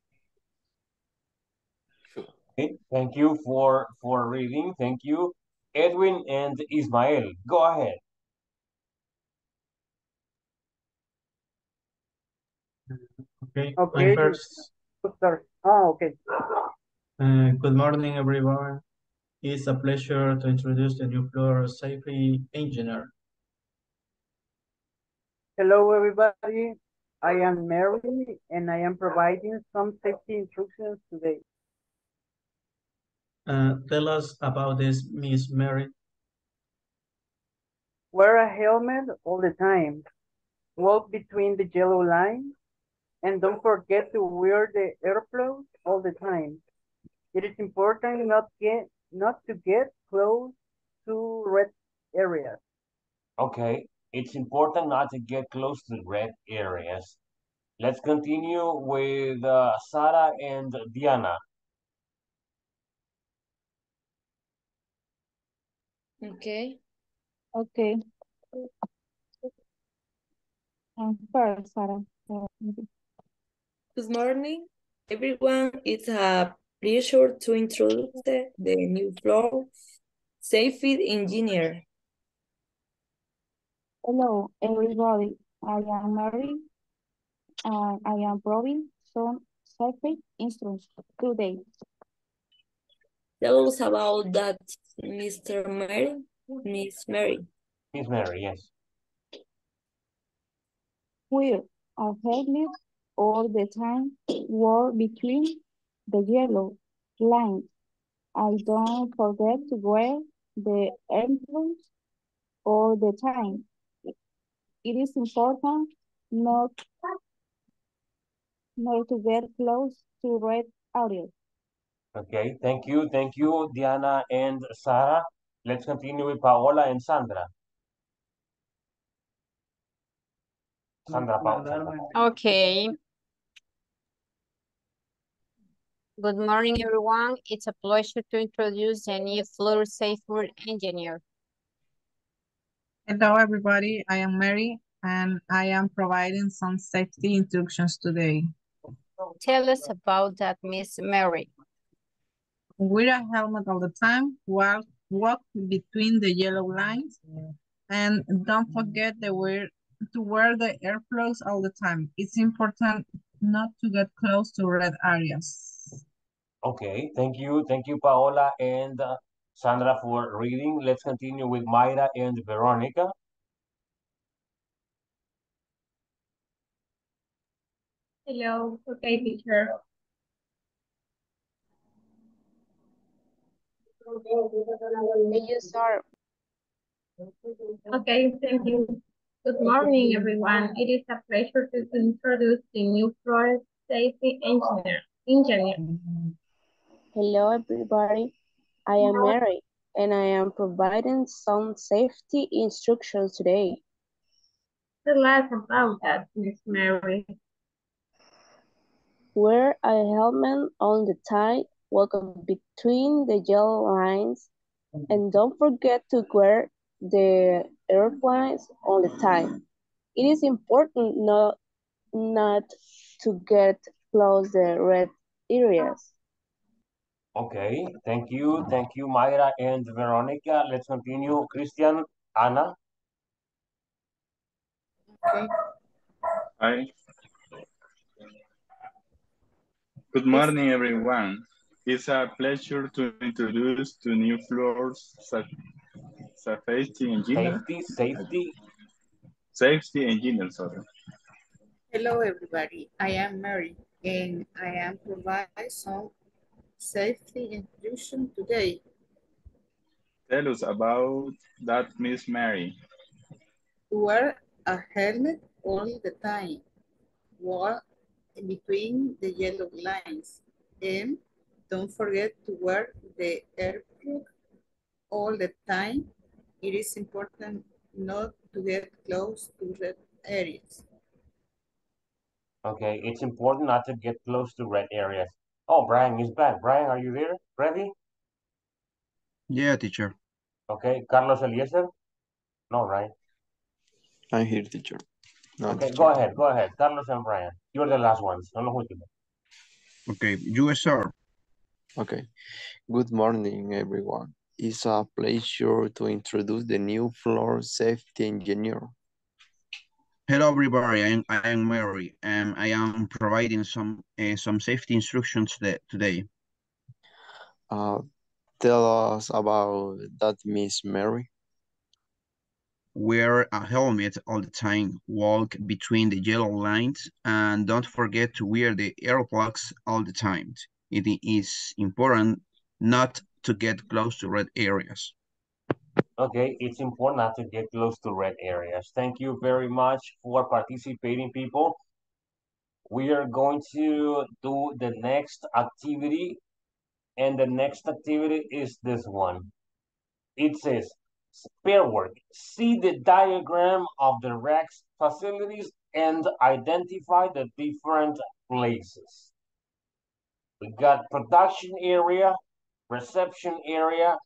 Okay, thank you for for reading. Thank you, Edwin and Ismael. Go ahead. Okay, Okay. I'm first. Sorry. Oh, okay. Uh, good morning, everyone. It's a pleasure to introduce the new floor safety engineer. Hello, everybody. I am Mary, and I am providing some safety instructions today. Uh, tell us about this, Miss Mary. Wear a helmet all the time. Walk between the yellow lines, and don't forget to wear the earplugs all the time. It is important not get not to get close to red areas. Okay, it's important not to get close to red areas. Let's continue with uh, Sarah and Diana. Okay. Okay. Um, first, Sarah. Good morning, everyone. It's a pleasure to introduce the, the new floor safety engineer. Hello, everybody. I am Mary, and I am providing some safety instructions today. Tell us about that, Mr. Mary, Miss Mary. Miss Mary, yes. Wear a helmet all the time. war between the yellow line. I don't forget to wear the earplugs all the time. It is important not, not to get close to red areas. Okay, thank you, thank you, Diana and Sarah. Let's continue with Paola and Sandra. Sandra, Pa- Sandra. Okay. Good morning, everyone. It's a pleasure to introduce the new floor safety engineer. Hello, everybody. I am Mary, and I am providing some safety instructions today. Tell us about that, Miss Mary. Wear a helmet all the time, walk, walk between the yellow lines, and don't forget the wear, to wear the earplugs all the time. It's important not to get close to red areas. Okay, thank you, thank you, Paola and uh, Sandra for reading. Let's continue with Mayra and Veronica. Hello, okay, teacher. Okay, thank you. Good morning, everyone. It is a pleasure to introduce the new floor safety engineer. Engineer. Hello, everybody. I am Mary, and I am providing some safety instructions today. Tell us about that, Miss Mary. Wear a helmet all the time, walk between the yellow lines, and don't forget to wear the airplanes all the time. It is important not, not to get close the red areas. Okay, thank you, thank you, Mayra and Veronica. Let's continue. Christian, Anna. Hi. Good morning, everyone. It's a pleasure to introduce to new floors Safety engineer. Safety, safety. Safety engineer, sorry. Hello, everybody. I am Mary, and I am provide some safety instruction today. Tell us about that, Miss Mary. Wear a helmet all the time. Walk between the yellow lines. And don't forget to wear the air plug all the time. It is important not to get close to red areas. Okay, it's important not to get close to red areas. Oh, Brian is back. Brian, are you there? Ready? Yeah, teacher. Okay, Carlos Eliezer? No, right? I'm here, teacher. No, Okay, teacher. go ahead, go ahead. Carlos and Brian. You're the last ones, son los últimos. Okay, you start. Okay. Good morning, everyone. It's a pleasure to introduce the new floor safety engineer. Hello, everybody. I am, I am Mary, and I am providing some uh, some safety instructions today. Uh, tell us about that, Miss Mary. Wear a helmet all the time. Walk between the yellow lines, and don't forget to wear the earplugs all the time. It is important not to get close to red areas. Okay, it's important not to get close to red areas. Thank you very much for participating, people. We are going to do the next activity, and the next activity is this one. It says, spare work. See the diagram of the REX facilities and identify the different places. We got production area, reception area,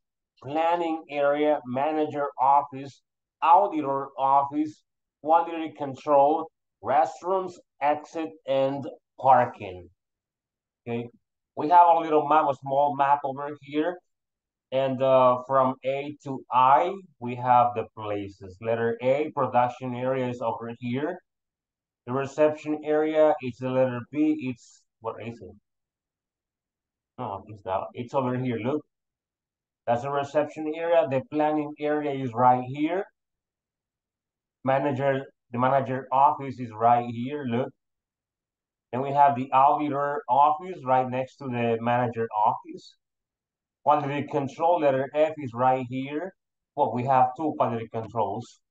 planning area, manager office, auditor office, quality control, restrooms, exit, and parking. Okay, we have a little map, a small map over here. And uh, from A to I, we have the places. Letter A, production area is over here. The reception area is the letter B. It's, what is it? No, it's not. It's over here, look. That's the reception area. The planning area is right here. Manager, the manager office is right here, look. Then we have the auditor office right next to the manager office. Quality control, letter F is right here. Well, we have two quality controls.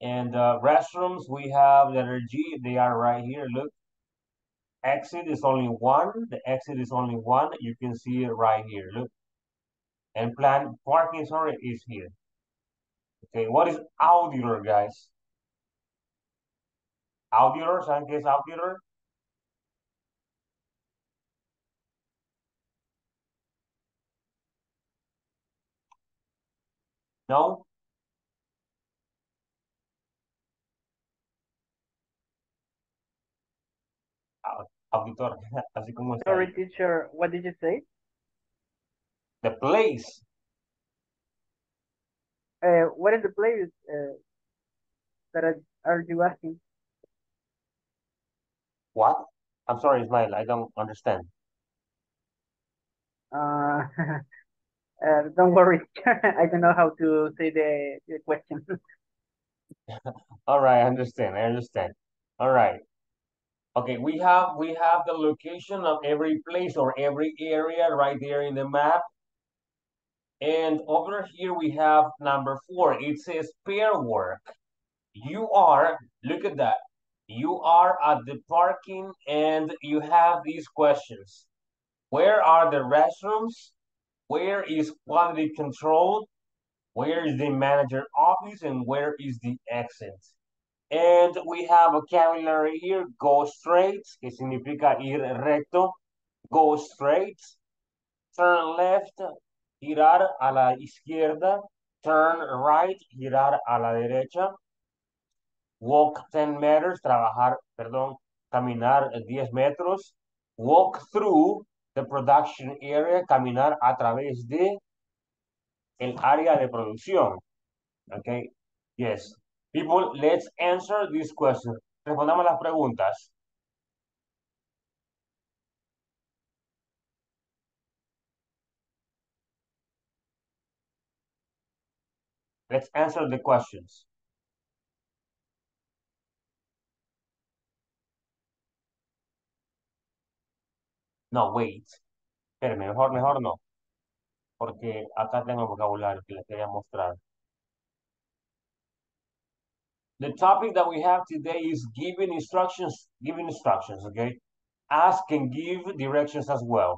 And uh, restrooms, we have letter G, they are right here, look. Exit is only one, the exit is only one, you can see it right here, look. And plan parking, sorry, is here. Okay, what is auditor, guys? Auditor, ¿saben qué es auditor? No? Auditor, así como Sorry, teacher, what did you say? The place. Uh, what is the place uh, that are, are you asking? What? I'm sorry, Ismael, I don't understand. Uh, uh, don't worry, I don't know how to say the, the question. All right, I understand, I understand. All right. Okay, we have we have the location of every place or every area right there in the map. And over here we have number four. It says pair work. You are, look at that. You are at the parking and you have these questions. Where are the restrooms? Where is quality control? Where is the manager office and where is the exit? And we have a vocabulary here, go straight, que significa ir recto, go straight, turn left, girar a la izquierda, turn right, girar a la derecha, walk 10 meters, trabajar, perdón, caminar 10 metros, walk through the production area, caminar a través de el área de producción. Okay, yes. People, let's answer this question. Respondamos las preguntas. Let's answer the questions. No, wait. Espérame, mejor, mejor no. Porque acá tengo vocabulario que les quería mostrar. The topic that we have today is giving instructions, giving instructions, okay? Ask and give directions as well.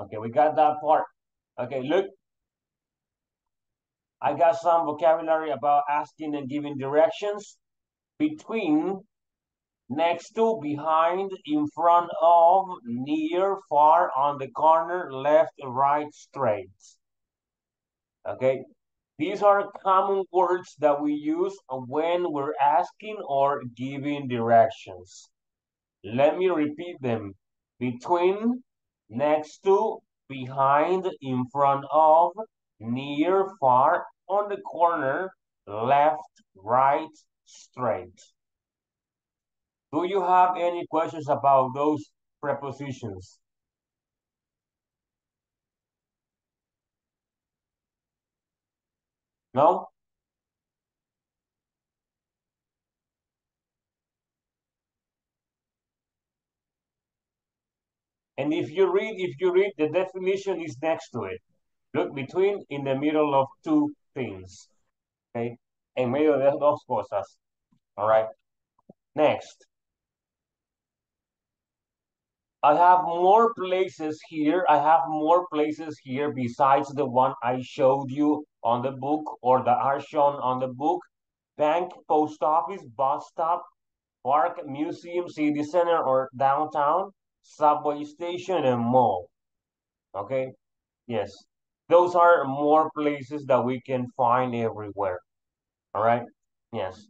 Okay, we got that part. Okay, look. I got some vocabulary about asking and giving directions between, next to, behind, in front of, near, far, on the corner, left, right, straight. Okay, these are common words that we use when we're asking or giving directions. Let me repeat them. Between, next to, behind, in front of, near, far, on the corner, left, right, straight. Do you have any questions about those prepositions? No? And if you read, if you read, the definition is next to it. Look between, in the middle of two things. Okay? En medio de dos cosas. All right? Next. I have more places here. I have more places here besides the one I showed you on the book or that are shown on the book. Bank, post office, bus stop, park, museum, city center, or downtown, subway station, and mall. Okay? Yes. Those are more places that we can find everywhere. All right? Yes.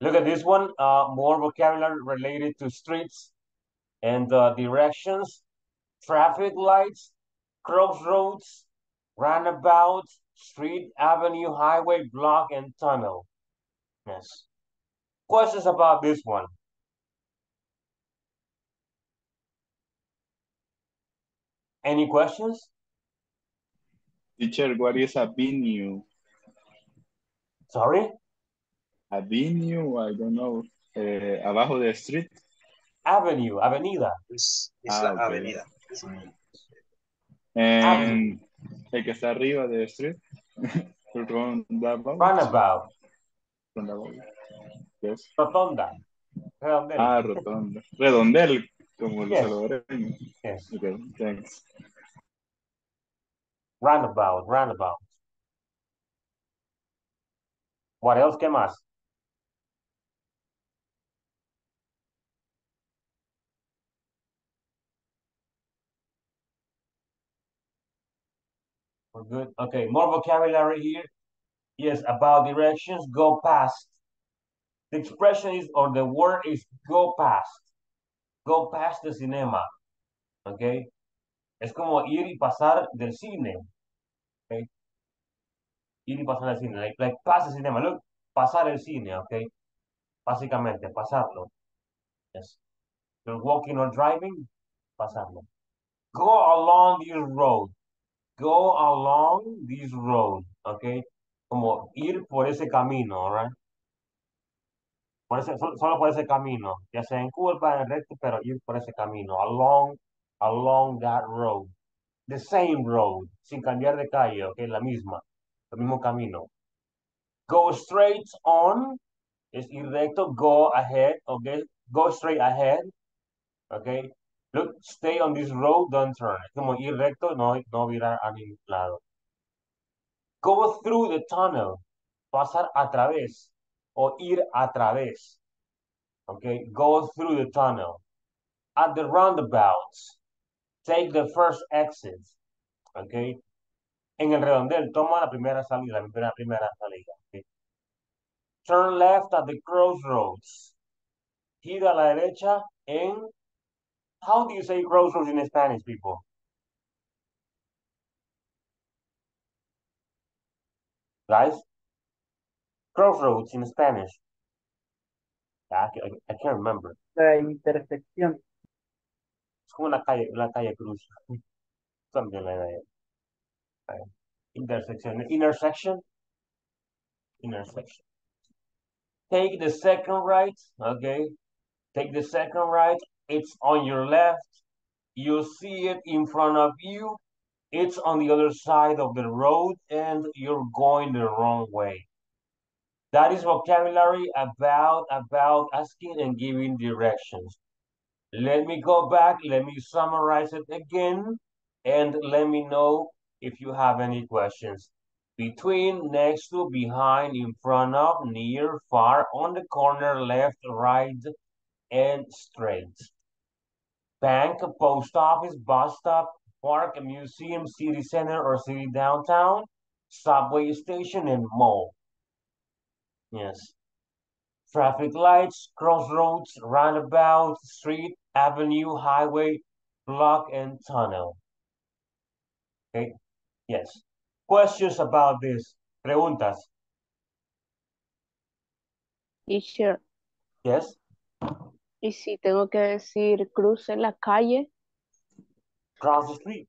Look at this one. Uh, more vocabulary related to streets and uh, directions, traffic lights, crossroads, roundabout, street, avenue, highway, block, and tunnel. Yes. Questions about this one? Any questions? Teacher, what is a venue? Sorry? A venue, I don't know. Eh, abajo de street. Avenue, avenida. Es, es Ah, la ok. avenida. And el que está arriba de street. Roundabout. Runabout, Roundabout. Yes. rotonda, redondel. Ah, rotonda. Redondel, como los Yes. salvadoreños. Yes. Okay, thanks. Roundabout, roundabout. What else? ¿Qué más? We're good. Okay, more vocabulary here. Yes, about directions, go past. The expression is, or the word is go past. Go past the cinema. Okay. Es como ir y pasar del cine. Okay. Ir y pasar del cine. Like, like pass the cinema. Look, pasar el cine. Okay. Básicamente, pasarlo. Yes. You're walking or driving, pasarlo. Go along this road. Go along this road. Okay. Como ir por ese camino, alright? Por ese, solo, por ese camino, ya sea en curva, en recto, pero ir por ese camino, along, along that road. The same road, sin cambiar de calle, ok, la misma, el mismo camino. Go straight on, es ir recto, go ahead, ok, go straight ahead, ok. Look, stay on this road, don't turn. Es como ir recto, no, no virar a ningún lado. Go through the tunnel, pasar a través, o ir a través. Okay, go through the tunnel. At the roundabouts, take the first exit. Okay. En el redondel, toma la primera salida, la primera, primera salida. okay. Turn left at the crossroads. Gira a la derecha en. How do you say crossroads in Spanish, people? Guys? Crossroads in Spanish. Ah, I, I, I can't remember. La intersección. Es como una calle, una calle cruz. Something like that. Intersection. Intersection. Intersection. Take the second right. Okay. Take the second right. It's on your left. You see it in front of you. It's on the other side of the road and you're going the wrong way. That is vocabulary about, about asking and giving directions. Let me go back. Let me summarize it again. And let me know if you have any questions. Between, next to, behind, in front of, near, far, on the corner, left, right, and straight. Bank, post office, bus stop, park, museum, city center, or city downtown, subway station, and mall. Yes. Traffic lights, crossroads, roundabout, street, avenue, highway, block, and tunnel. Okay. Yes. Questions about this? Preguntas. Teacher, Yes. y si tengo que decir cruce la calle, Cross the street.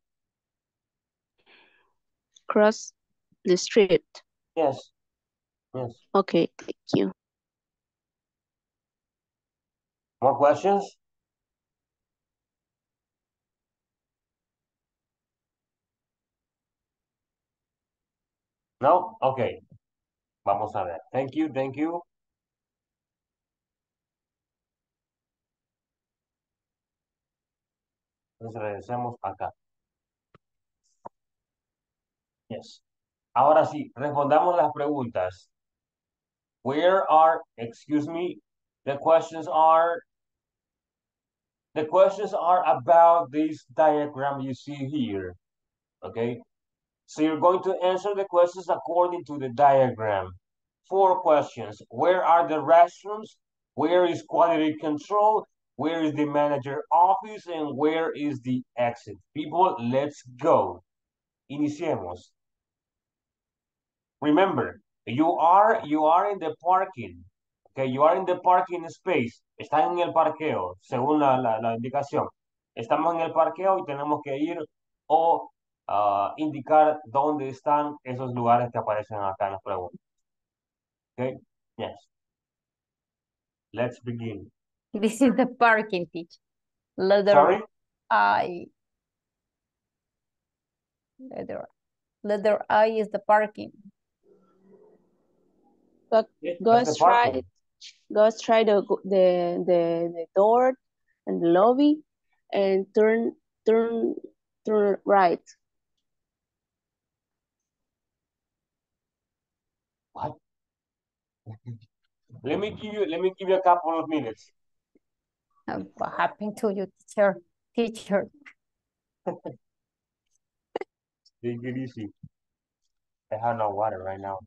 cross the street. Yes. Okay, thank you. More questions? No? Okay. Vamos a ver. Thank you, thank you. Entonces regresemos acá. Yes. Ahora sí, respondamos las preguntas. Where are, excuse me, the questions are, the questions are about this diagram you see here. Okay. So you're going to answer the questions according to the diagram. Four questions. Where are the restrooms? Where is quality control? Where is the manager office? And where is the exit? People, let's go. Iniciemos. Remember, you are, you are in the parking. Okay, you are in the parking space. Están en el parqueo, según la, la, la indicación. Estamos en el parqueo y tenemos que ir o ah, indicar dónde están esos lugares que aparecen acá en las preguntas. Okay, yes. Let's begin. This is the parking teacher. Letter Sorry? I. Letter, letter I is the parking. Go, Yes, go that's the straight, go straight the, the, the, the door and the lobby and turn, turn, turn right. What? Let me give you, let me give you a couple of minutes. What happened to you, teacher? Teacher, Take it easy. I have no water right now.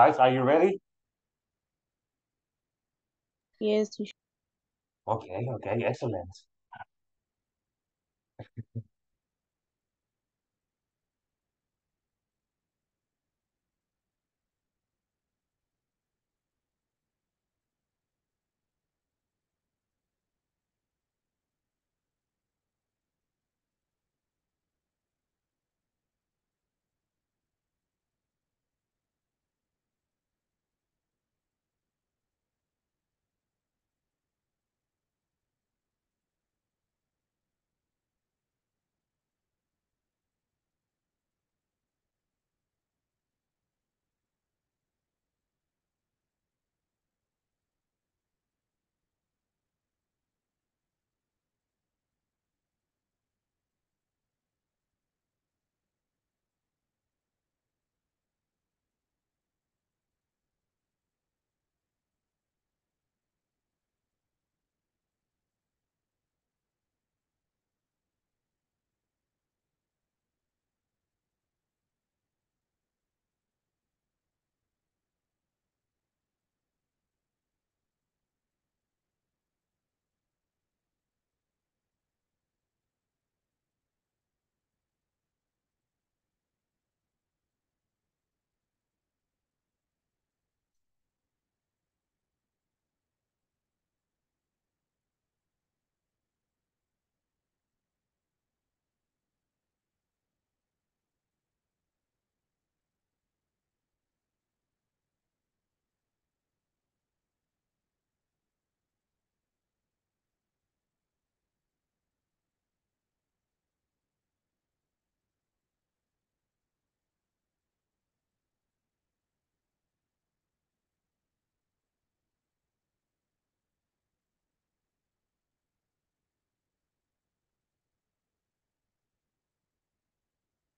Guys, are you ready? Yes. Okay, okay, excellent.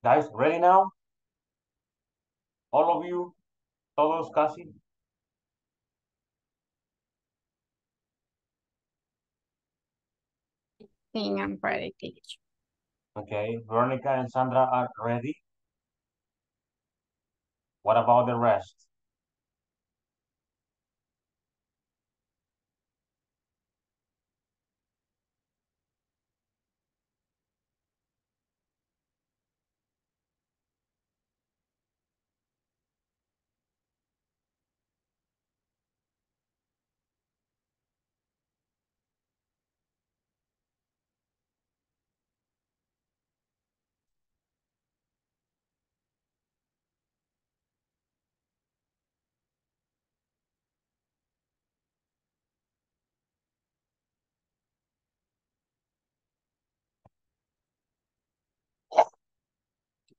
Guys, ready now? All of you, todos casi. I think I'm ready, teacher. Okay, Veronica and Sandra are ready. What about the rest?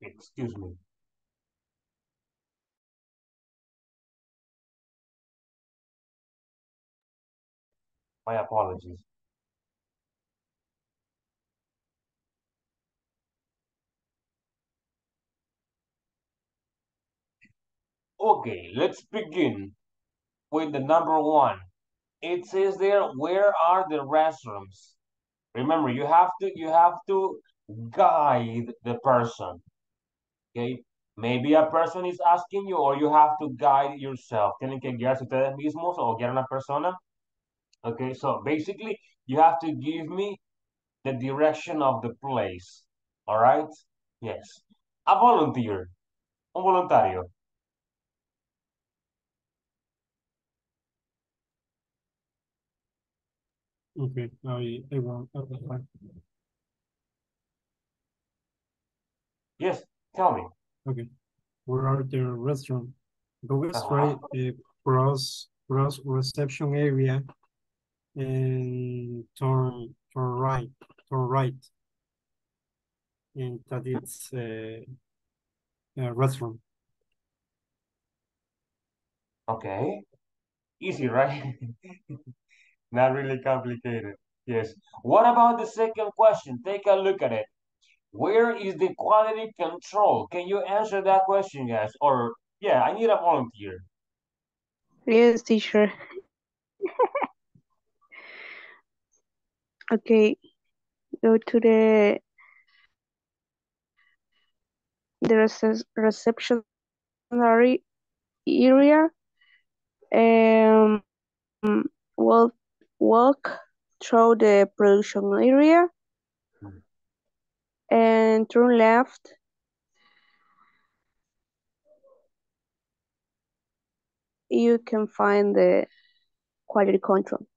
Excuse me. My apologies. Okay, let's begin with the number one. It says there, where are the restrooms? Remember, you have to you have to guide the person. Okay? Maybe a person is asking you or you have to guide yourself. Tienen que guiarse ustedes mismos o guiar a una persona. Okay, so basically you have to give me the direction of the place. All right? Yes. A volunteer. Un voluntario. Okay, I, I will, I will find. Yes, tell me. Okay, where are the restaurant? Go Uh-huh. straight, uh, cross, cross reception area and turn, turn right, turn right. And that it's a, a restaurant. Okay. Easy, right? Not really complicated. Yes. What about the second question? Take a look at it. Where is the quality control? Can you answer that question, guys? Or, yeah, I need a volunteer. Yes, teacher. Okay, go to the the recep- reception area area. Um, walk, walk through the production area and turn left. You can find the quality control.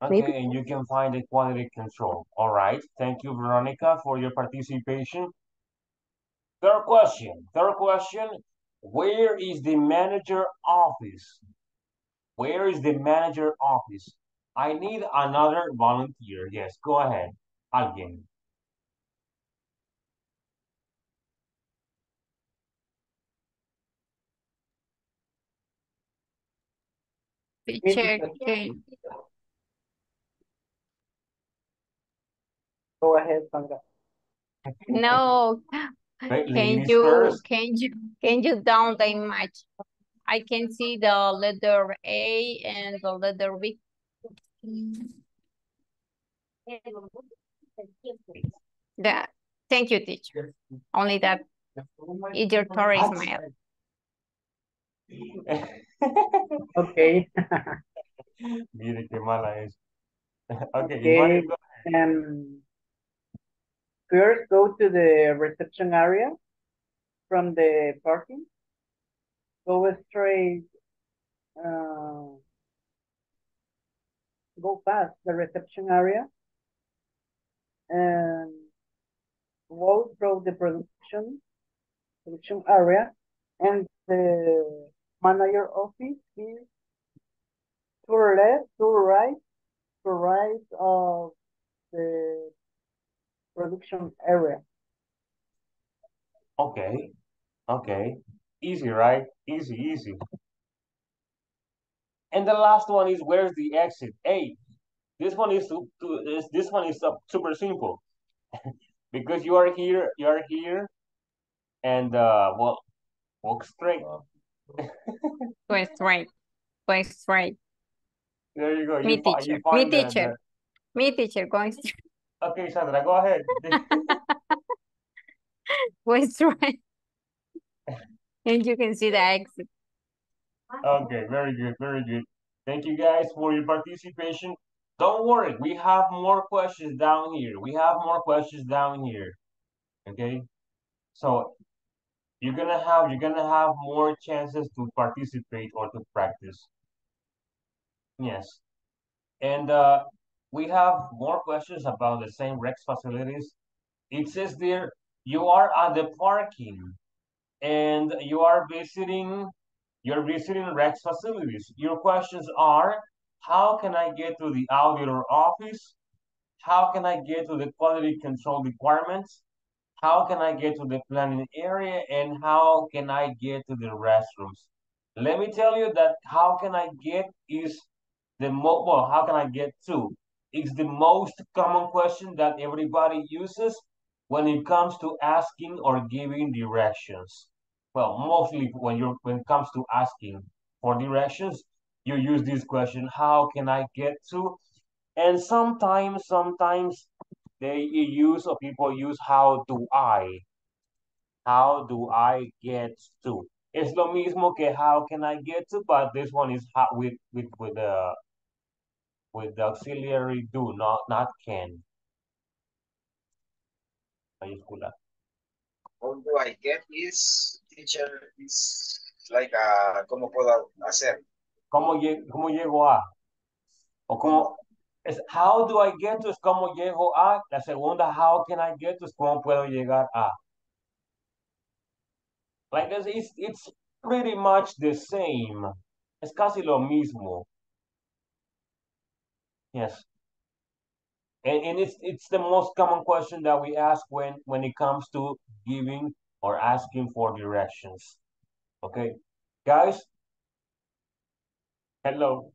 Okay, Maybe. and you can find the quality control. All right. Thank you, Veronica, for your participation. Third question. Third question. Where is the manager office? Where is the manager office? I need another volunteer. Yes, go ahead. Alguien. Teacher, can, Go ahead, Sandra. no, can you, first. can you, can you down the image? I can see the letter A and the letter B. That, thank you, teacher. Only that, it's your turn, Okay. Mire qué mala es. Okay, Okay. Go Um, first, go to the reception area from the parking. Go straight. Uh, go past the reception area and walk through the production production area and the manager office is to the left, to the right, to the right of the production area. Okay, okay. Easy, right? Easy, easy. And the last one is where's the exit? Hey, this one is to, to this one is super simple because you are here, you are here, and uh, well, walk straight. Go straight, go straight. There you go. Me You, teacher, me teacher, me teacher, going straight. Okay, Sandra, go ahead. go straight. And you can see the exit. Okay, very good, very good. Thank you guys for your participation. Don't worry, we have more questions down here. We have more questions down here. Okay? So you're gonna have you're gonna have more chances to participate or to practice. Yes. And uh we have more questions about the same Rex facilities. It says there you are at the parking and you are visiting you're visiting Rex facilities. Your questions are how can I get to the auditor office? How can I get to the quality control requirements? How can I get to the planning area? And how can I get to the restrooms? Let me tell you that how can I get is the mo well, how can I get to? It's the most common question that everybody uses when it comes to asking or giving directions. Well, mostly when you're when it comes to asking for directions, you use this question, how can I get to? And sometimes, sometimes they use or people use how do I? How do I get to? Es lo mismo que how can I get to, but this one is how with with with the with the auxiliary do, not not can. Mayúscula. How do I get this teacher is like uh, ¿cómo puedo hacer? ¿Cómo, lle- cómo llego a? O cómo es how do I get to es cómo llego a. La segunda how can I get to es cómo puedo llegar a. Like it's, it's, pretty much the same. Es casi lo mismo. Yes. And, and it's it's the most common question that we ask when when it comes to giving or asking for directions. Okay, guys. Hello.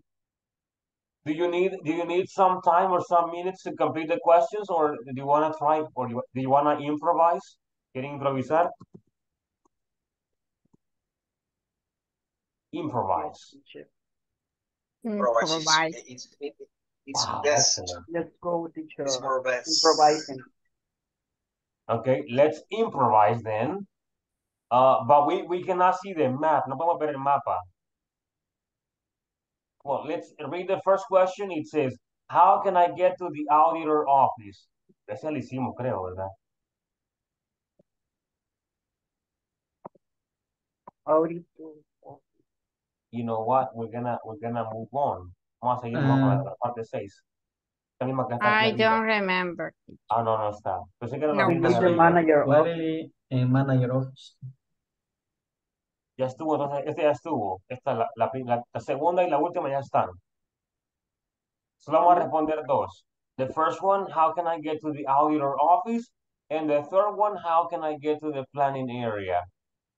Do you need do you need some time or some minutes to complete the questions, or do you want to try, or do you, do you want to improvise? ¿Quieren improvisar? Improvise. Improvise. It's, it's, it, it's Wow, best. excellent. Let's go, teacher. It's more best. Improvising. Okay, let's improvise then. Uh, but we, we cannot see the map. No podemos ver el mapa. Well, let's read the first question. It says, how can I get to the auditor office? Ese lo hicimos, creo, ¿verdad? Auditor. You know what? We're gonna, we're gonna move on. Vamos a seguir con la, Uh, parte 6. La misma que está aquí I don't remember. Ah, no, no está. Pensé que era la No. misma de It's the arriba. manager. Manager office. Ya estuvo, entonces, este ya estuvo. Esta, la, la, la- la segunda y la última ya están. Solo vamos a responder dos. The first one, how can I get to the auditor office? And the third one, how can I get to the planning area?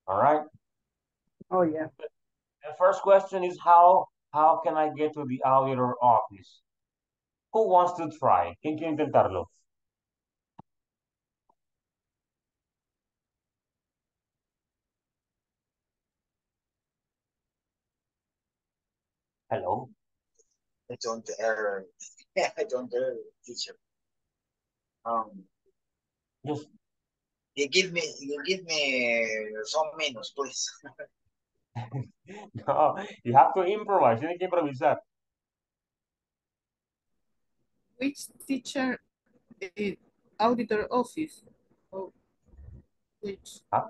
All right. Oh, yeah. The first question is how, how can I get to the auditor office? Who wants to try? ¿Quién quiere intentarlo? Hello. I don't dare. I don't dare, teacher. Um, Just you give me, you give me some minutes, please. no, you have to improvise. Tiene que improvisar. Which teacher eh, auditor office? Oh, which? Ah.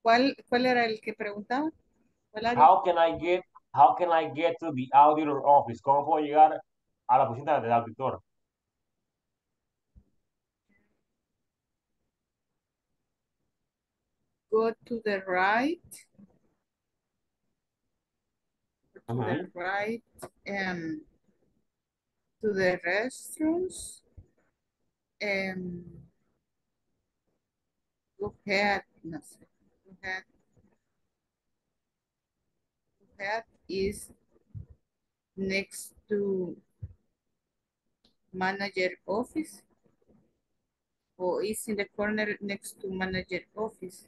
¿Cuál, ¿Cuál era el que preguntaba? How can I get, how can I get to the auditor office? ¿Cómo puedo llegar a la oficina del auditor? Go to the right. To Mhm. the right and to the restrooms. And go ahead, no sé, ahead. Ahead is next to manager office. Or is in the corner next to manager office.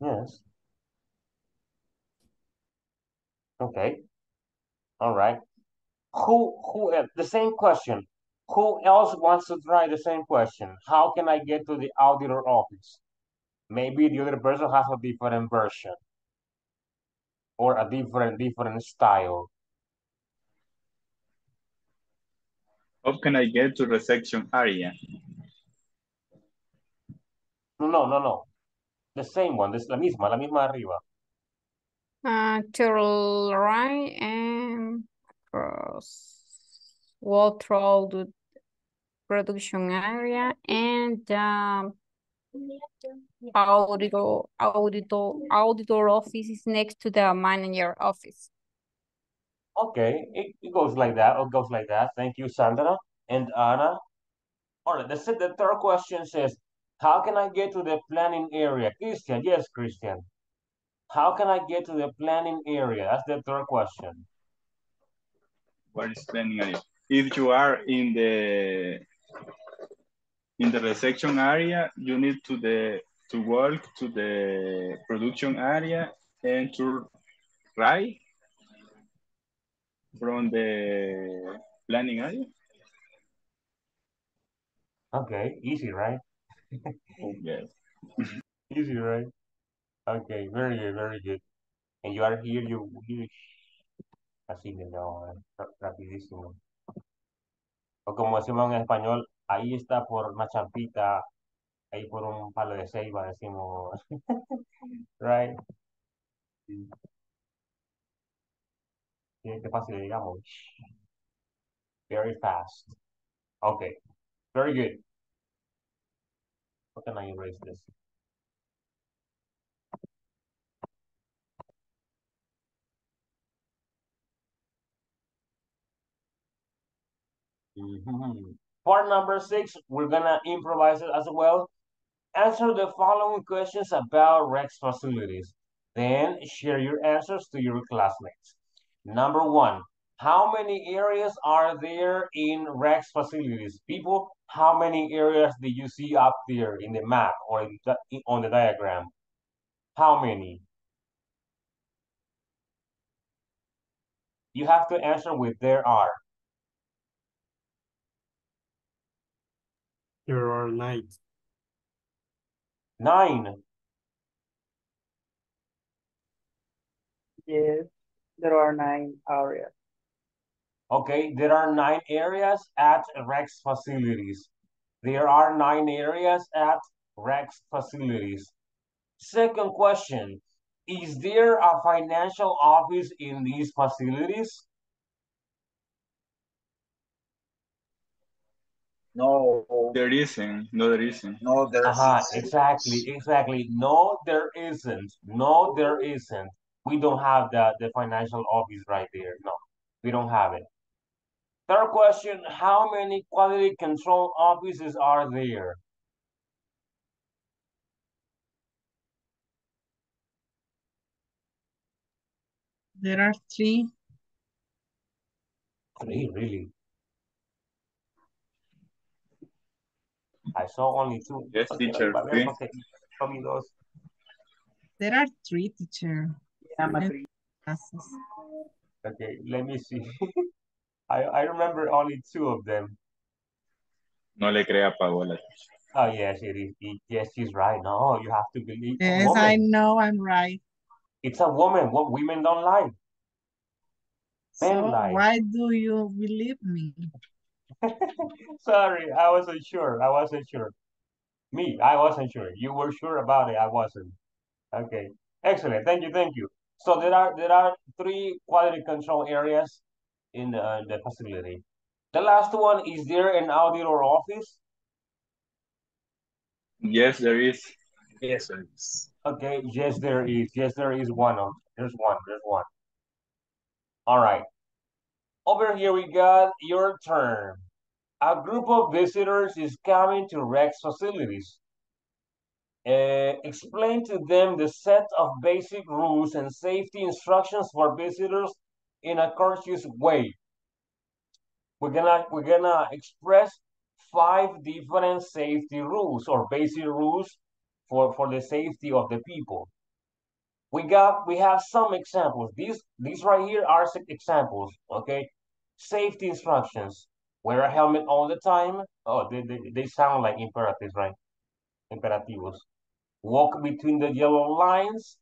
Yes. Okay. All right. Who, who, uh, the same question. Who else wants to try the same question? How can I get to the auditor office? Maybe the other person has a different version or a different, different style. How can I get to reception area? No, no, no, no. The same one, this, la misma, la misma arriba. Uh, to right and across. Walk through the production area and um, auditor, auditor, auditor office is next to the manager office. Okay, it, it goes like that, or goes like that. Thank you, Sandra and Anna. All right, that's it. The third question says, how can I get to the planning area? Christian, yes, Christian. How can I get to the planning area? That's the third question. Where is planning area? If you are in the in the reception area, you need to the to walk to the production area and to right from the planning area. Okay, easy, right? Oh, yes. Easy, right? Okay, very good, very good. And you are here, you, you así que no, eh, ra- rapidísimo. O como decimos en español, ahí está por una champita, ahí por un palo de ceiba, decimos, right? Sí. Sí, qué fácil, digamos. Very fast. Okay, very good. How can I erase this? Mhm. Part number six, we're gonna improvise it as well. Answer the following questions about Rex facilities. Then share your answers to your classmates. Number one, how many areas are there in Rex facilities? People, how many areas do you see up there in the map or the, on the diagram? How many? You have to answer with there are. There are nine. Nine. Yes, there are nine areas. Okay, there are nine areas at Rex facilities. There are nine areas at Rex facilities. Second question, is there a financial office in these facilities? No, There isn't. No, there isn't. no, there Uh-huh, isn't. exactly, exactly. No, there isn't. No, there isn't. We don't have the, the financial office right there. No, we don't have it. Third question, how many quality control offices are there? There are three. Three, really? I saw only two. Yes, Okay, teacher. a ver, Three. okay, show me those. There are three, teacher. I'm a And three. classes. Okay, let me see. I, I remember only two of them. No le crea Paola. Oh, yes, it is. it- yes, she's right. No, you have to believe Yes, I know I'm right. It's a woman. What women don't lie. Men So lie. why do you believe me? Sorry, I wasn't sure. I wasn't sure. Me, I wasn't sure. You were sure about it. I wasn't. Okay. Excellent. Thank you. Thank you. So there are there are three quality control areas in the, the facility. The last one is there an auditor office? Yes, there is. Yes, there is. Okay. Yes, there is. Yes, there is one of. There's one. There's one. All right. Over here we got your turn. A group of visitors is coming to Rex facilities. Uh, explain to them the set of basic rules and safety instructions for visitors in a courteous way. We're gonna we're gonna express five different safety rules or basic rules for for the safety of the people. We got we have some examples. These these right here are examples. Okay, safety instructions. Wear a helmet all the time. Oh, they they, they sound like imperatives, right? Imperativos. Walk between the yellow lines.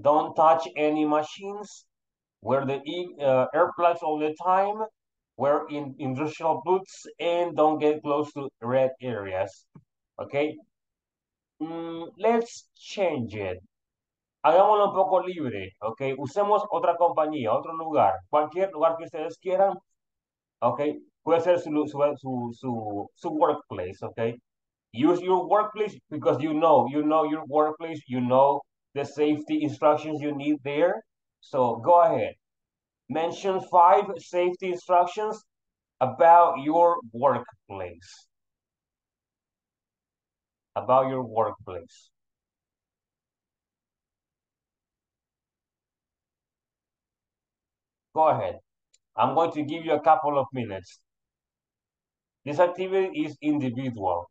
Don't touch any machines. Wear the uh, earplugs all the time. Wear in industrial boots and don't get close to red areas. Okay. Mm, let's change it. Hagámoslo un poco libre, ¿ok? Usemos otra compañía, otro lugar, cualquier lugar que ustedes quieran, ¿ok? Puede ser su, su, su, workplace, okay? Use your workplace because you know, you know your workplace, you know the safety instructions you need there. So go ahead. Mention five safety instructions about your workplace. About your workplace. Go ahead. I'm going to give you a couple of minutes. This activity is individual.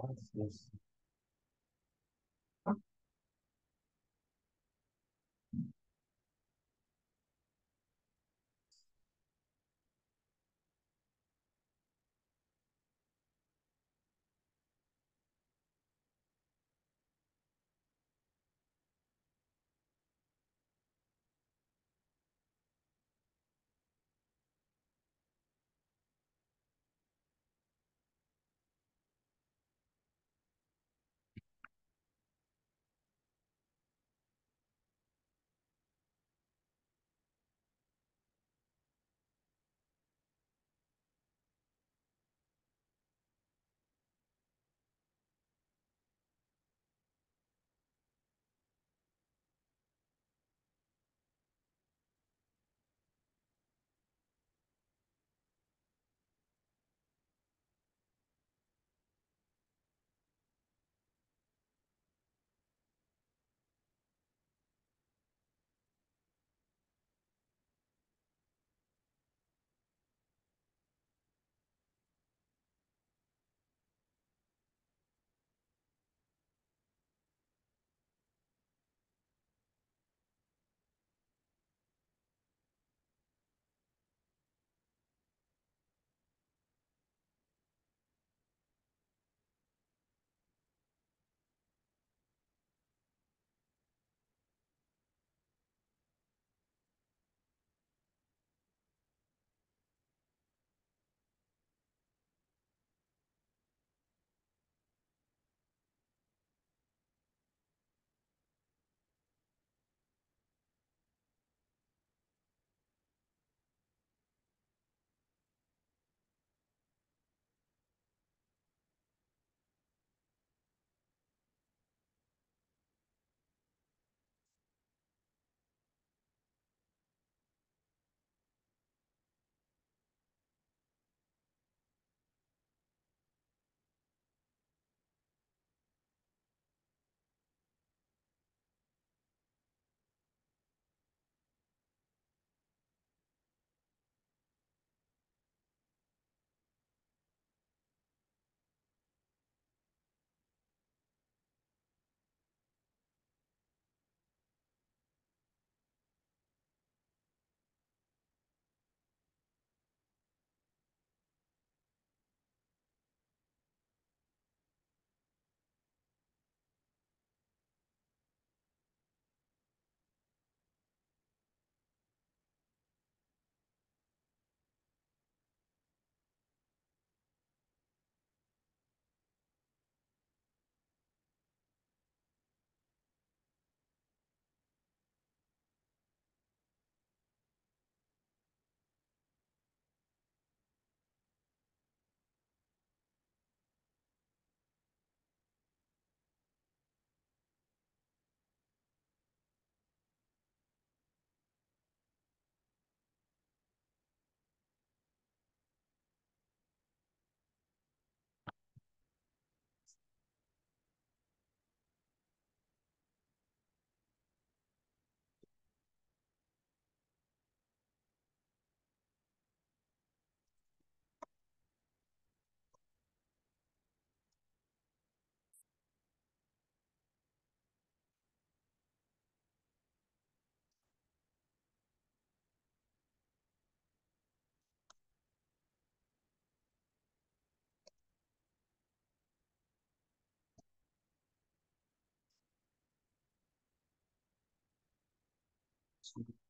What absolutely.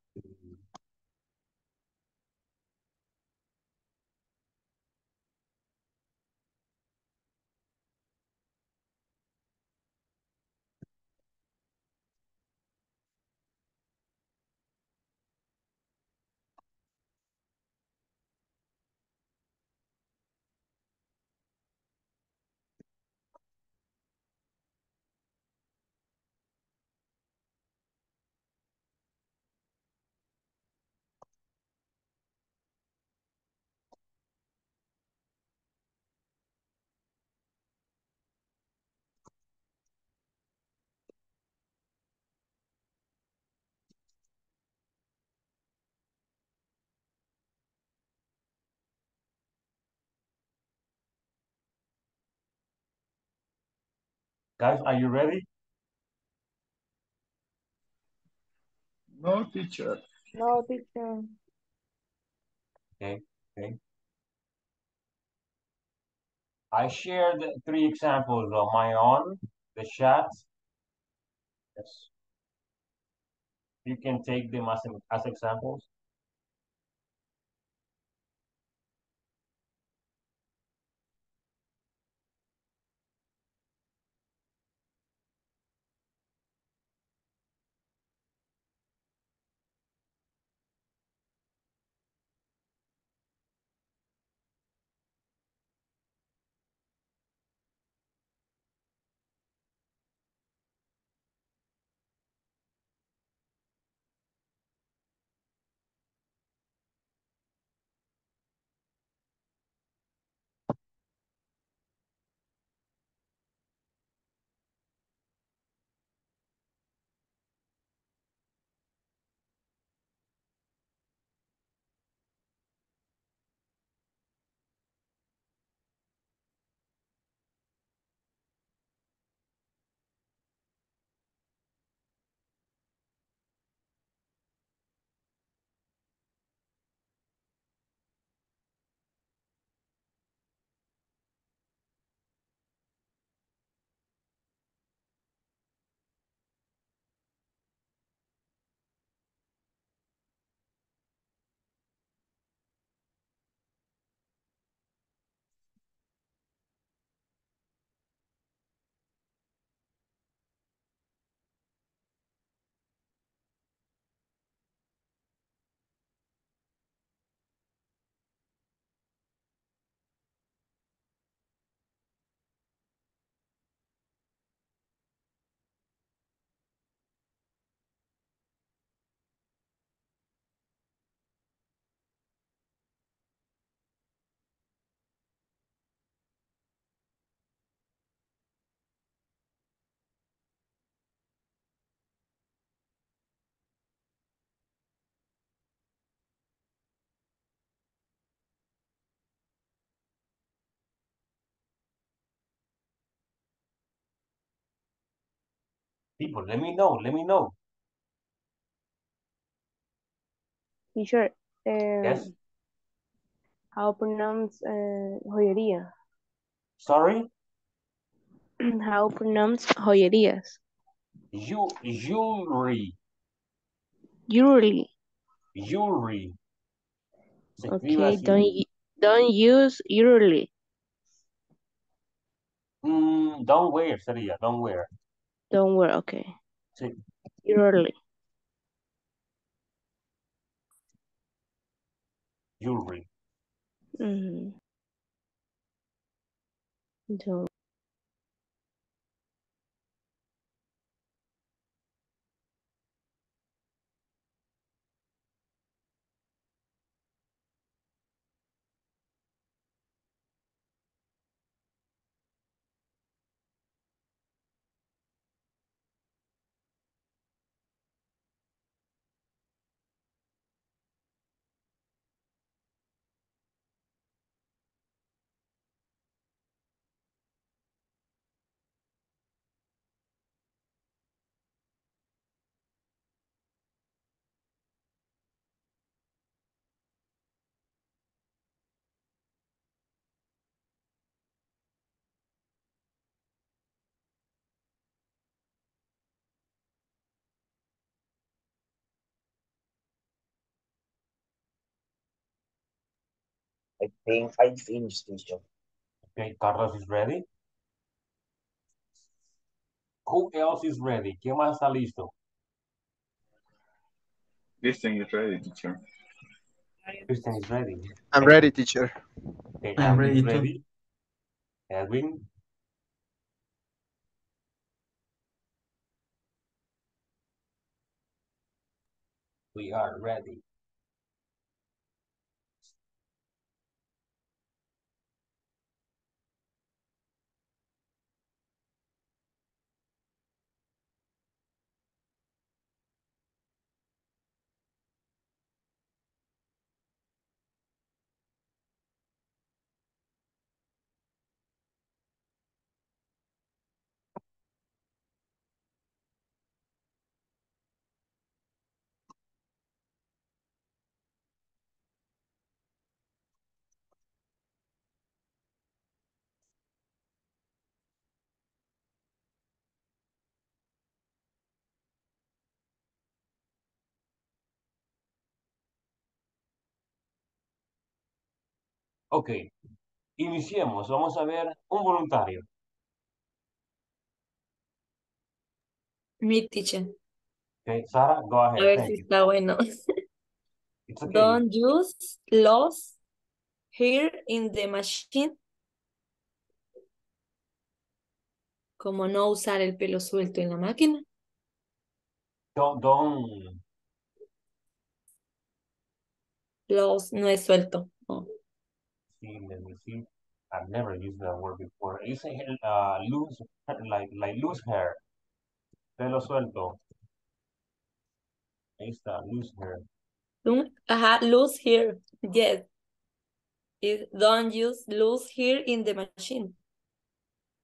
Guys, are you ready? No, teacher. No, teacher. Okay, okay. I shared three examples of my own, the chat. Yes. You can take them as, as examples. People, let me know, let me know. Teacher, um, Yes. how pronounce uh, joyería? Sorry? how pronounce joyerías? You, jewelry. Jewelry. Jewelry. Okay, don't don't use jewelry. Mm, don't wear sería, don't wear. Don't worry, okay. Sí. Jewelry. Jewelry. Mhm. Don't. I think I finished, teacher. Okay, Carlos is ready. Who else is ready? ¿Quién más está listo? Christian is ready, teacher. Christian is ready. I'm ready, teacher. Okay, I'm Edwin is ready too. ready. Edwin, we are ready. Ok, iniciemos. Vamos a ver un voluntario. Mi teacher. Okay, Sarah, go A ahead. ver Thank si you. está bueno. Okay. Don't use loss here in the machine. Como no usar el pelo suelto en la máquina. Don't, don't, Loss no es suelto. no. See, let me. I've never used that word before. You say uh, loose, like, like loose hair. Pelo suelto. Ahí está, loose hair. Ajá, loose here. Yes. It- don't use loose here in the machine.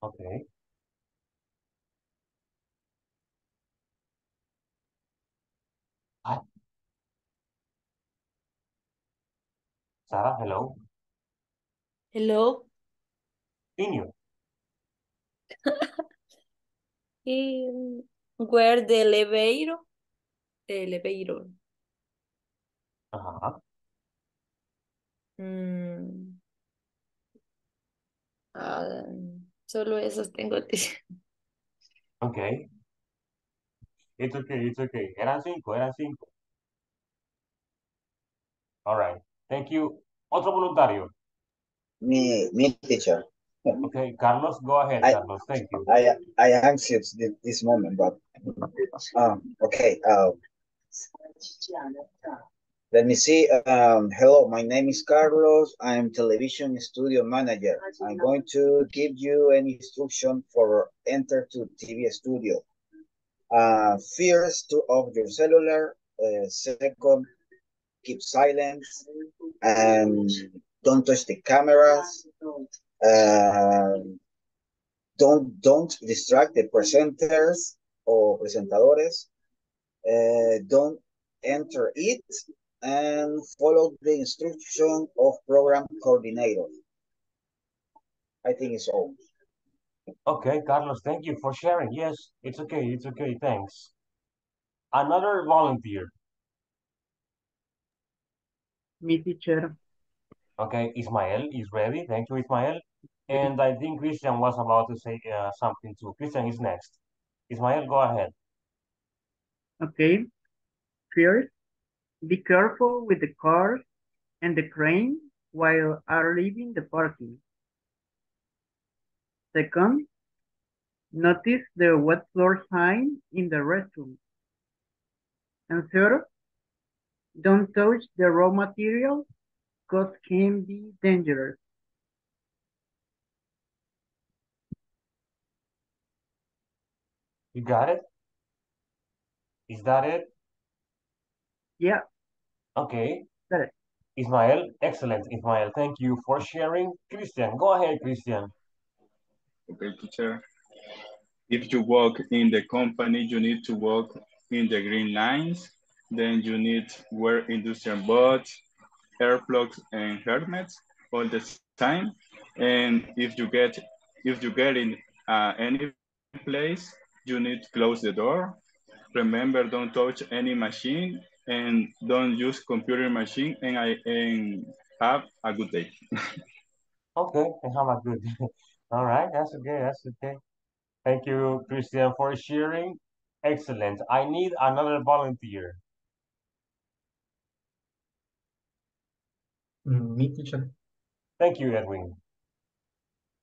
Okay. Ah. Sarah, hello. Hello. Inyo. Y where the elevator. Elevator. Ajá. Mm. Ah, solo esos tengo. Okay. It's okay, it's okay. Eran cinco, eran cinco. All right. Thank you. Otro voluntario. Me, me, teacher. Okay, Carlos, go ahead, I- Carlos. Thank you. I I anxious this, this moment, but um okay. Uh, let me see. Um, hello, my name is Carlos. I'm television studio manager. I'm going to give you an instruction for enter to TV studio. Uh, first, to off your cellular. Uh, second, keep silence and don't touch the cameras. Um, don't don't distract the presenters or presentadores. Uh, don't enter it and follow the instruction of program coordinator. I think it's all. Okay, Carlos, thank you for sharing. Yes, it's okay, it's okay, thanks. Another volunteer. Me, teacher. Okay, Ismael is ready. Thank you, Ismael. And I think Christian was about to say uh, something too. Christian is next. Ismael, go ahead. Okay. First, be careful with the cars and the crane while are leaving the parking. Second, notice the wet floor sign in the restroom. And third, don't touch the raw material because can be dangerous. You got it? Is that it? Yeah, Okay. got it. Ismael, excellent, Ismael. Thank you for sharing. Christian, go ahead, Christian. Okay, teacher. If you work in the company, you need to work in the green lines. Then you need wear industrial boots, air plugs, and helmets all the time. And if you get if you get in uh, any place, you need to close the door. Remember, don't touch any machine and don't use computer machine and I and Have a good day. Okay, and have a good day. All right, that's okay, that's okay. Thank you, Christian, for sharing. Excellent. I need another volunteer. Me, teacher. Thank you, Edwin.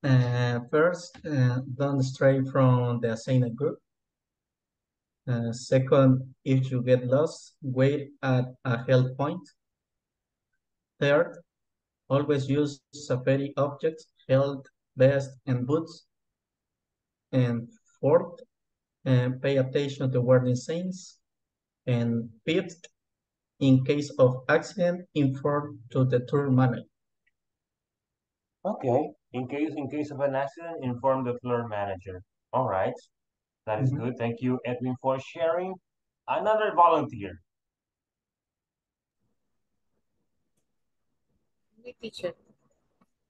Uh, first, uh, don't stray from the assigned group. Uh, second, if you get lost, wait at a help point. Third, always use Safari objects, belt, vest, and boots. And fourth, uh, pay attention to warning signs. And fifth, in case of accident, inform to the tour manager. Okay, in case in case of an accident, inform the floor manager. All right, that is Mhm. good. Thank you, Edwin, for sharing. Another volunteer. Me, teacher.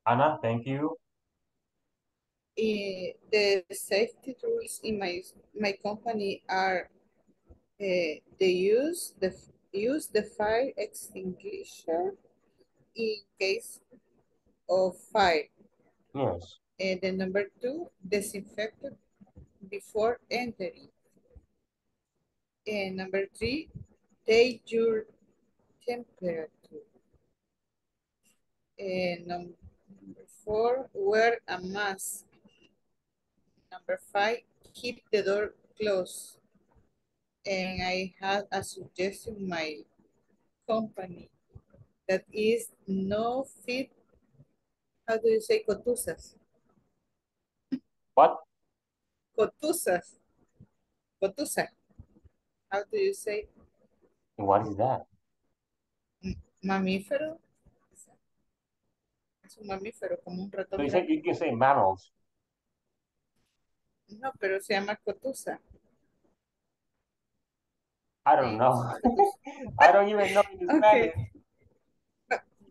Anna, thank you. Eh, the safety rules in my my company are uh, they use the use the fire extinguisher in case of fire. Yes. And the number two, disinfect before entering. And number three, take your temperature. And number four, wear a mask. Number five, keep the door closed. And I have a suggestion my company that is no fit, how do you say cotusas? What? Cotusas. Cotusa. How do you say? What is that? Mamífero. Es un mamífero, como un ratón. So you say grande. you can say mammals. No, pero se llama cotusa. I don't know. I don't even know in Spanish. Okay.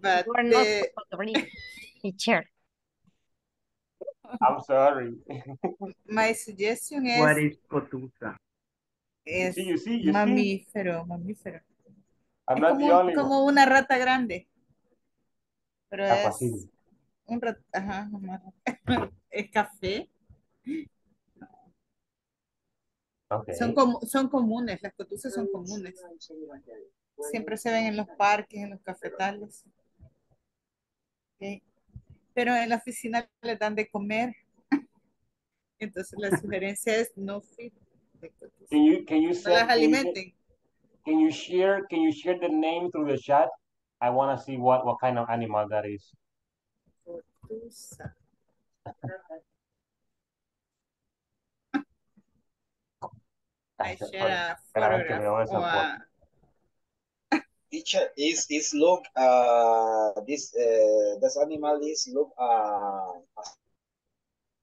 But We're not the, to read, teacher. I'm sorry. my suggestion es, What is cotusa? es you see, you see? mamífero, mamífero. I'm Es not como, the only como una rata grande. Pero es un rat, ajá, una rata. es café. Okay. Son, como, son comunes, las cotusas son comunes. Siempre se ven en los parques, en los cafetales. Ok. Pero en la oficina les dan de comer. Entonces la sugerencia es no fit de cotusa. Can you can you No send las can you, alimenten. can you share can you share the name through the chat? I want to see what what kind of animal that is. Cotusa. Esa or foto. a, Teacher, is is look uh this uh this animal is look uh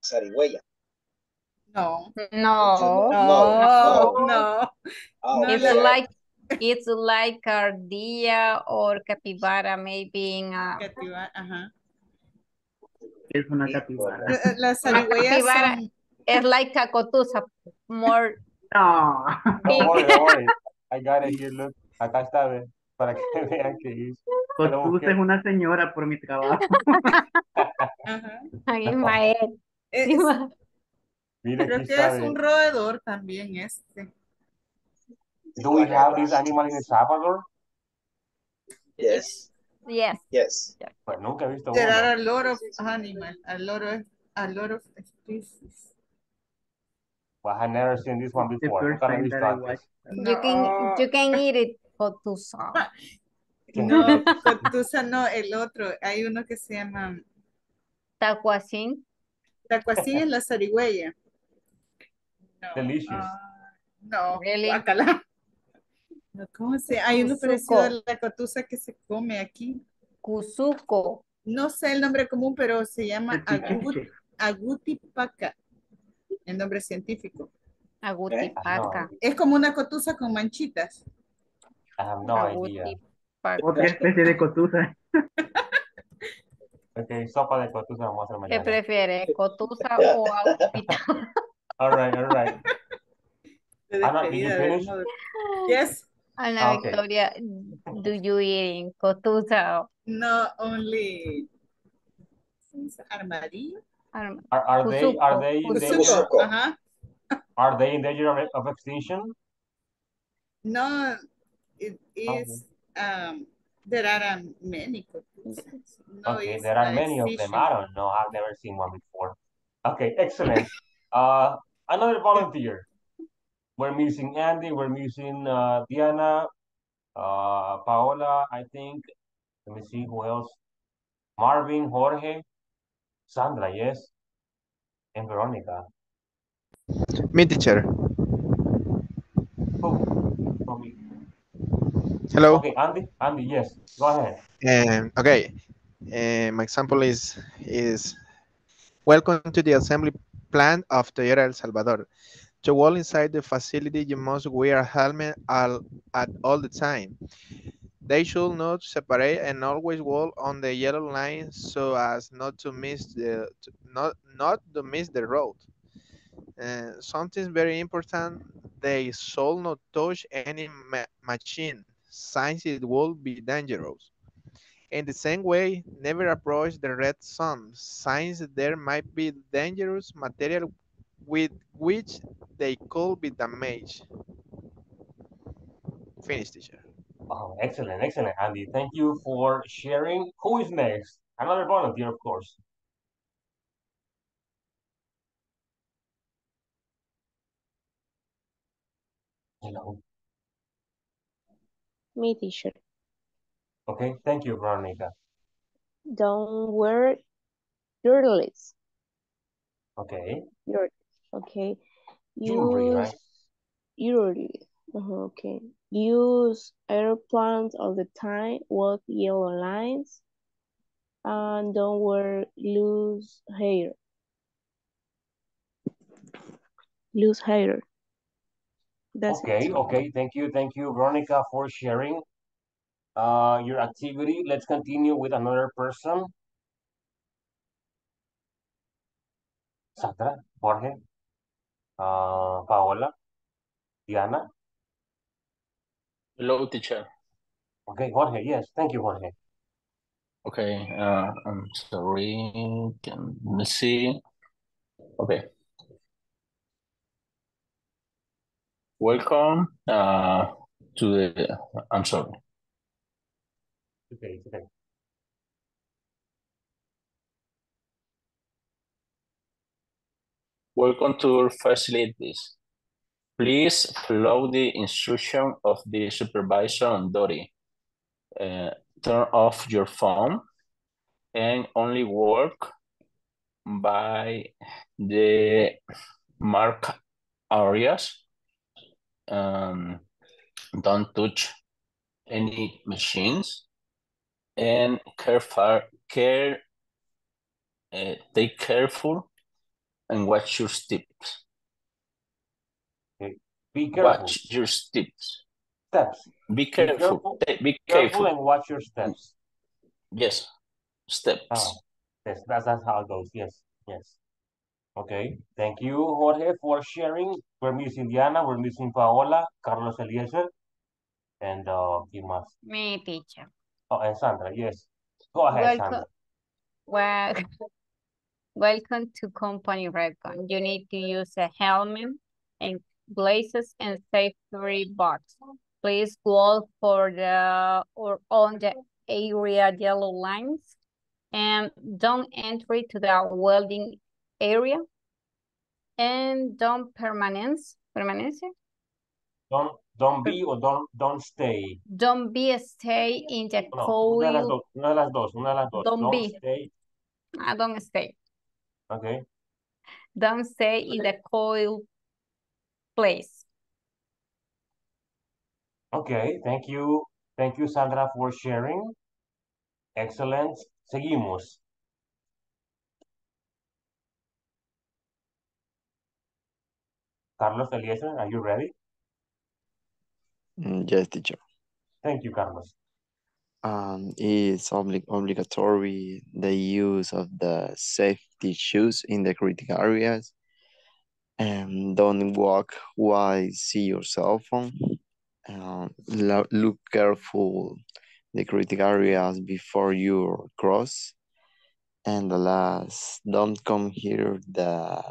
zarigüeya. no. No. No, No, no. no. Ah, No, It's la- like it's like ardilla or capybara, maybe in a Cativa- ajá. Es una capibara. La- Las zarigüeyas capybara son, is like a cotusa, more No. Don't worry, don't worry. I got it here. Look, acá está, ve, para que vean que es. Lo Cotusa busqué. es una señora por mi trabajo. ajá. my head. Es- Mira, creo que es un roedor también este. Do we have this animal in El Salvador? Yes, Yes. yes. Pues nunca he visto There uno. are a lot of animals, a lot of, a lot of species. Well, I never seen this one before. I antes. watched. You can you can eat it cotusa. No, cotusa no, el otro. Hay uno que se llama Tacuacín. tacuacín en la zarigüeya. No, Delicious. ah, no, Really? No, ¿Cómo se? Hay uno parecido a la cotusa que se come aquí. Cuzuco. No sé el nombre común, pero se llama agut, agutipaca, el nombre científico. Agutipaca. Es como una cotusa con manchitas. I have no. Agutipaca. Otra especie de cotusa. Ok, sopa de cotusa vamos a hacer ¿Qué mañana. prefieres, cotusa o agutita? All right, all right. Did you finish? Yes. Ana Okay. Victoria, do you eat in Cotusa? No, only armadillo. Arm- Are, are they are they in danger? Uh-huh. Are they in danger of, of extinction? No, it is, um, there are um, many cotuzas. No, Okay, there are not many of them. I don't know. I've never seen one before. Okay, excellent. Uh, another volunteer. We're missing Andy. We're missing uh, Diana, uh, Paola. I think. Let me see who else. Marvin, Jorge, Sandra. Yes, and Veronica. Me, teacher. Who? For me. Hello. Okay, Andy. Andy. Yes. Go ahead. Um, okay. Uh, my example is is welcome to the assembly plant of Toyota El Salvador. To walk inside the facility, you must wear a helmet all, at all the time. They should not separate and always walk on the yellow line so as not to miss the to- not not to miss the road. Uh, something very important: they should not touch any ma- machine, since it will be dangerous. In the same way, never approach the red sun since there might be dangerous material with which they could be damaged. Finish, teacher. Oh, excellent, excellent, Andy. Thank you for sharing. Who is next? Another volunteer, of course. Hello. Me, teacher. Okay, thank you, Veronica. Don't wear earless. Okay, Your, okay. jewelry, Use right? early. Uh-huh, okay. Use airplanes all the time. Walk yellow lines. And don't wear loose hair. Loose hair. That's Okay, it. okay, thank you, thank you, Veronica, for sharing uh, your activity. Let's continue with another person. Sandra, Jorge, uh, Paola, Diana. Hello, teacher. Okay, Jorge, yes, thank you, Jorge. Okay, uh, I'm sorry. Can let me see. Okay. Welcome uh, to the. I'm sorry. Okay, okay. Welcome to our facilities. Please follow the instruction of the supervisor on duty. Uh, turn off your phone and only work by the mark areas. Um, don't touch any machines and careful, care, uh, take careful and watch your steps. Okay, be careful. Watch your steps. Steps. Be Be careful. careful, Be careful, careful. and watch your steps. Yes, steps. Oh, yes, that's, that's how it goes. Yes, yes. Okay, thank you, Jorge, for sharing. We're missing Diana, we're missing Paola, Carlos Eliezer, and uh, ¿quién más? Me, teacher. Oh, and Sandra, yes. Go ahead, Sandra. Welcome. Well, welcome to Company Redcon. You need to use a helmet and glasses and safety box. Please walk for the or on the area yellow lines and don't enter to the welding area and don't permanence permanence Don't, don't be or don't, don't stay. don't be stay in the No, una de dos, una de las dos, una de las dos. Don't Don't be. stay. I don't stay Okay, don't stay in the coil place okay, thank you. Thank you, Sandra, for sharing. Excellent. Seguimos. Carlos Eliezer, are you ready? Mm, Yes, teacher. Thank you, Carlos. Um, it's obli obligatory the use of the safety shoes in the critical areas. And don't walk while see your cell phone. um, lo- look careful the critic areas before you cross. And the last, don't come here the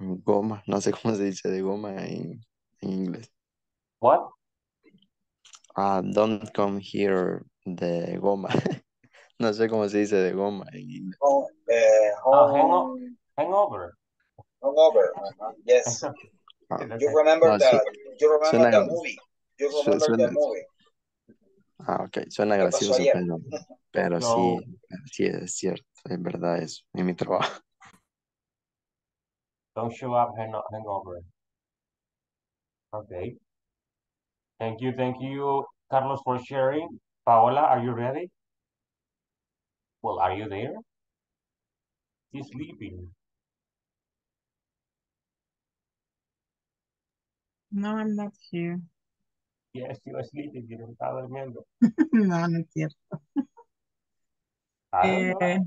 goma, no sé cómo se dice de goma en, en inglés. What? Ah, don't come here de goma. no sé cómo se dice de goma en inglés. Oh, Ah, hang home, o- hangover. Hungover. uh-huh, Yes. Ah, You remember no, the, su- you remember suena, the movie. You su- remember the movie. ah, ok, suena ¿Qué pasó gracioso, ayer? pero, pero No, sí, sí es cierto, es verdad eso, en mi trabajo. don't show up hang hangover. Okay. Thank you, thank you, Carlos, for sharing. Paola, are you ready? Well, are you there? She's sleeping. No, I'm not here. Yes, she was sleeping. You está durmiendo. no, no es cierto. Don't know. Eh,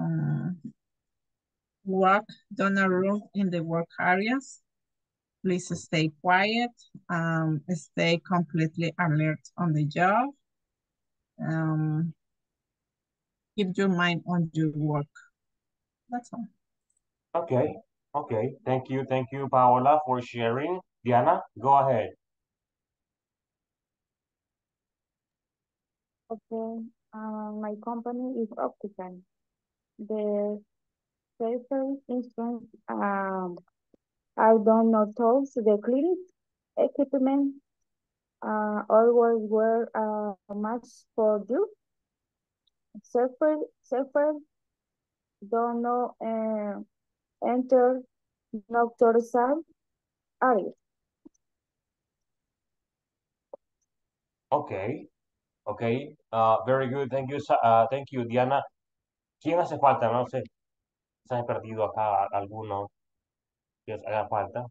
uh, walk down a room in the work areas. Please stay quiet. Um, stay completely alert on the job. Um, keep your mind on your work. That's all. Okay, okay. Thank you, thank you, Paola, for sharing. Diana, go ahead. Okay, uh, my company is Optical. The safety instruments um, done not know tools, the clinic equipment uh, always wear a mask for you. Safer, safer, don't know, uh, enter nocturnal area. Okay, okay. Uh, very good. Thank you, Sa- uh, thank you, Diana. ¿Quién hace falta? No sé. Se han perdido acá alguno que haga falta.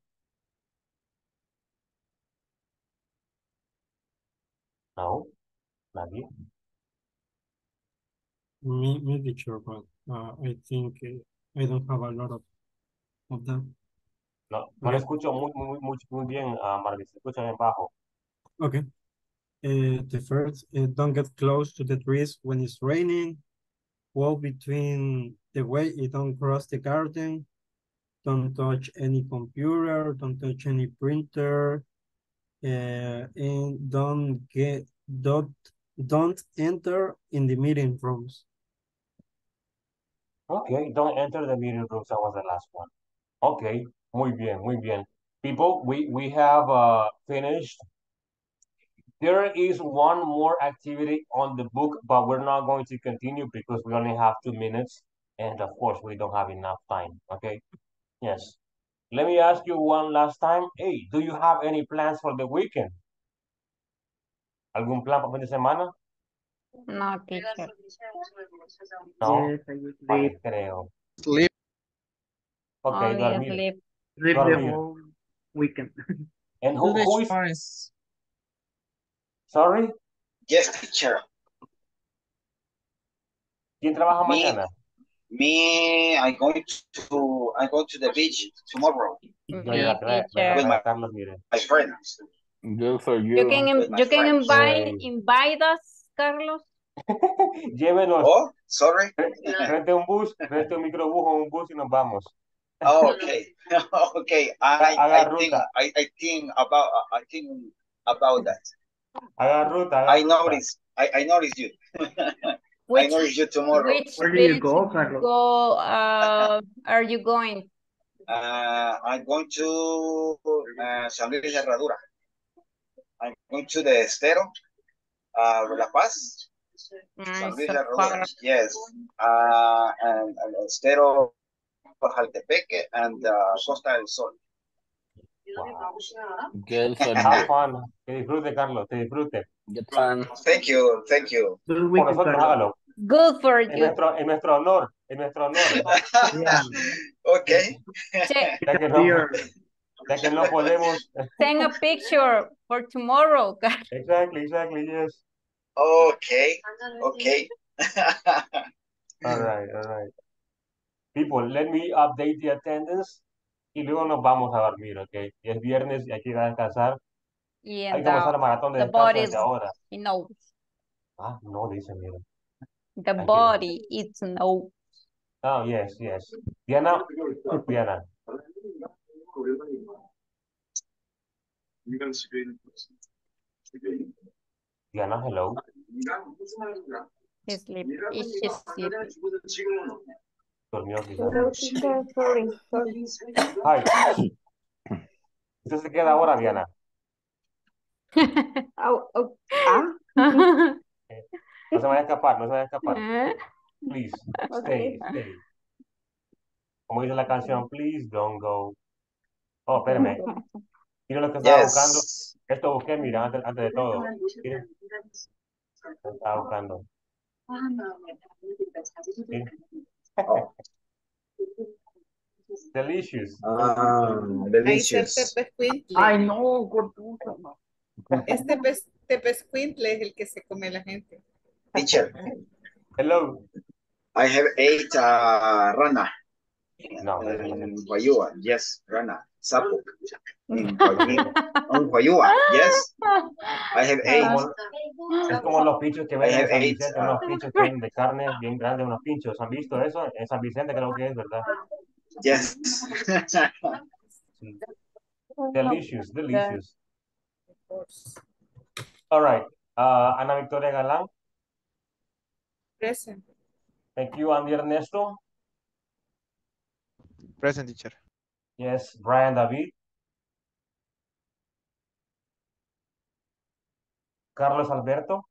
No, nadie. Me, me teacher, but uh, I think uh, I don't have a lot of, of them. No, no le Okay, escucho muy, muy, muy, muy bien a Marvin. Se escucha bien bajo. okay. Uh, the first, uh, don't get close to the trees when it's raining. Walk between the way you don't cross the garden. Don't touch any computer, don't touch any printer, uh, and don't get, don't, don't enter in the meeting rooms. Okay, don't enter the meeting rooms. That was the last one. Okay, muy bien, muy bien. People, we, we have uh, finished. There is one more activity on the book, but we're not going to continue because we only have two minutes. And of course, we don't have enough time. Okay, yes. Let me ask you one last time. Hey, do you have any plans for the weekend? ¿Algún plan para fin de semana? No, teacher. No, Yes, I will Ay, sleep. creo. Sleep. Ok, Only dormir. sleep. Sleep the Dormir. whole weekend. And who, the who is, chores. sorry? Yes, teacher. ¿Quién trabaja Me, mañana? me, I'm going to, I go to the beach tomorrow Yo with trae my, Carlos, friends. Good for You you. can you can friends. invite invite us, Carlos. llévenos, Oh, sorry. rente un bus, rente un microbús o un bus y nos vamos. Oh, okay. Okay. I, Haga I think, I, I think about, I think about that. haga ruta, haga I noticed, I, I noticed you. I noticed you tomorrow. which Where do you go, Carlos? go uh are you going? Uh, I'm going to uh, San Luis de Herradura. I'm going to the Estero, uh, La Paz, San Mm, Luis de Herradura. Yes. Uh, and, and Estero, Jaltepeque, and uh, Costa del Sol. Wow. Good for Have you. fun. Que disfrute, Carlos, que disfrute. Good fun. Thank you, thank you. Por nosotros, hágalo. Good for En you. nuestro, en nuestro honor, en nuestro honor. Yeah. Che- Ya que no, ya que no podemos. Send a picture for tomorrow. Exactly, exactly, yes. Okay, okay. All right, all right. People, let me update the attendance y luego nos vamos a dormir, ¿ok? Es viernes y hay que ir a descansar. Y Hay que the, el maratón de descanso body desde ahora. is nose. Ah, no dice, mira. The que- body is nose. Oh, yes, yes. Diana, Diana. Diana, hello. He's sleep. Is she sleeping? Quizá. Hello, teacher. Sorry. Hi. Usted se queda ahora, Diana. Oh, oh, ah. No se vaya a escapar, no se vaya a escapar. Eh, Please, stay, Okay. stay. Como dice la canción, please don't go. Oh, espérame. Mira lo que estaba buscando. Yes. Esto busqué, mira, antes, antes de todo. Mira. Lo Estaba buscando. Mira. Delicious. Um, Ahí está el delicious. tepescuintle. Ay, no, gorducha, no. Este es el que se come la gente. Teacher, Hello. I have ate uh, rana No. in Guayua. Yes, rana. Sapo. Guayua. On Guayua. Yes. I have ate. como, es como los pinchos que venden en San. Vicente, unos pinchos que venden de carne bien grandes, unos pinchos. ¿Han visto eso? En San Vicente creo que es, ¿verdad? Yes. Delicious, delicious. All right. Uh, Ana Victoria Galán. Present. Thank you, Andy Ernesto. Present teacher. Yes, Brian David. Carlos Alberto.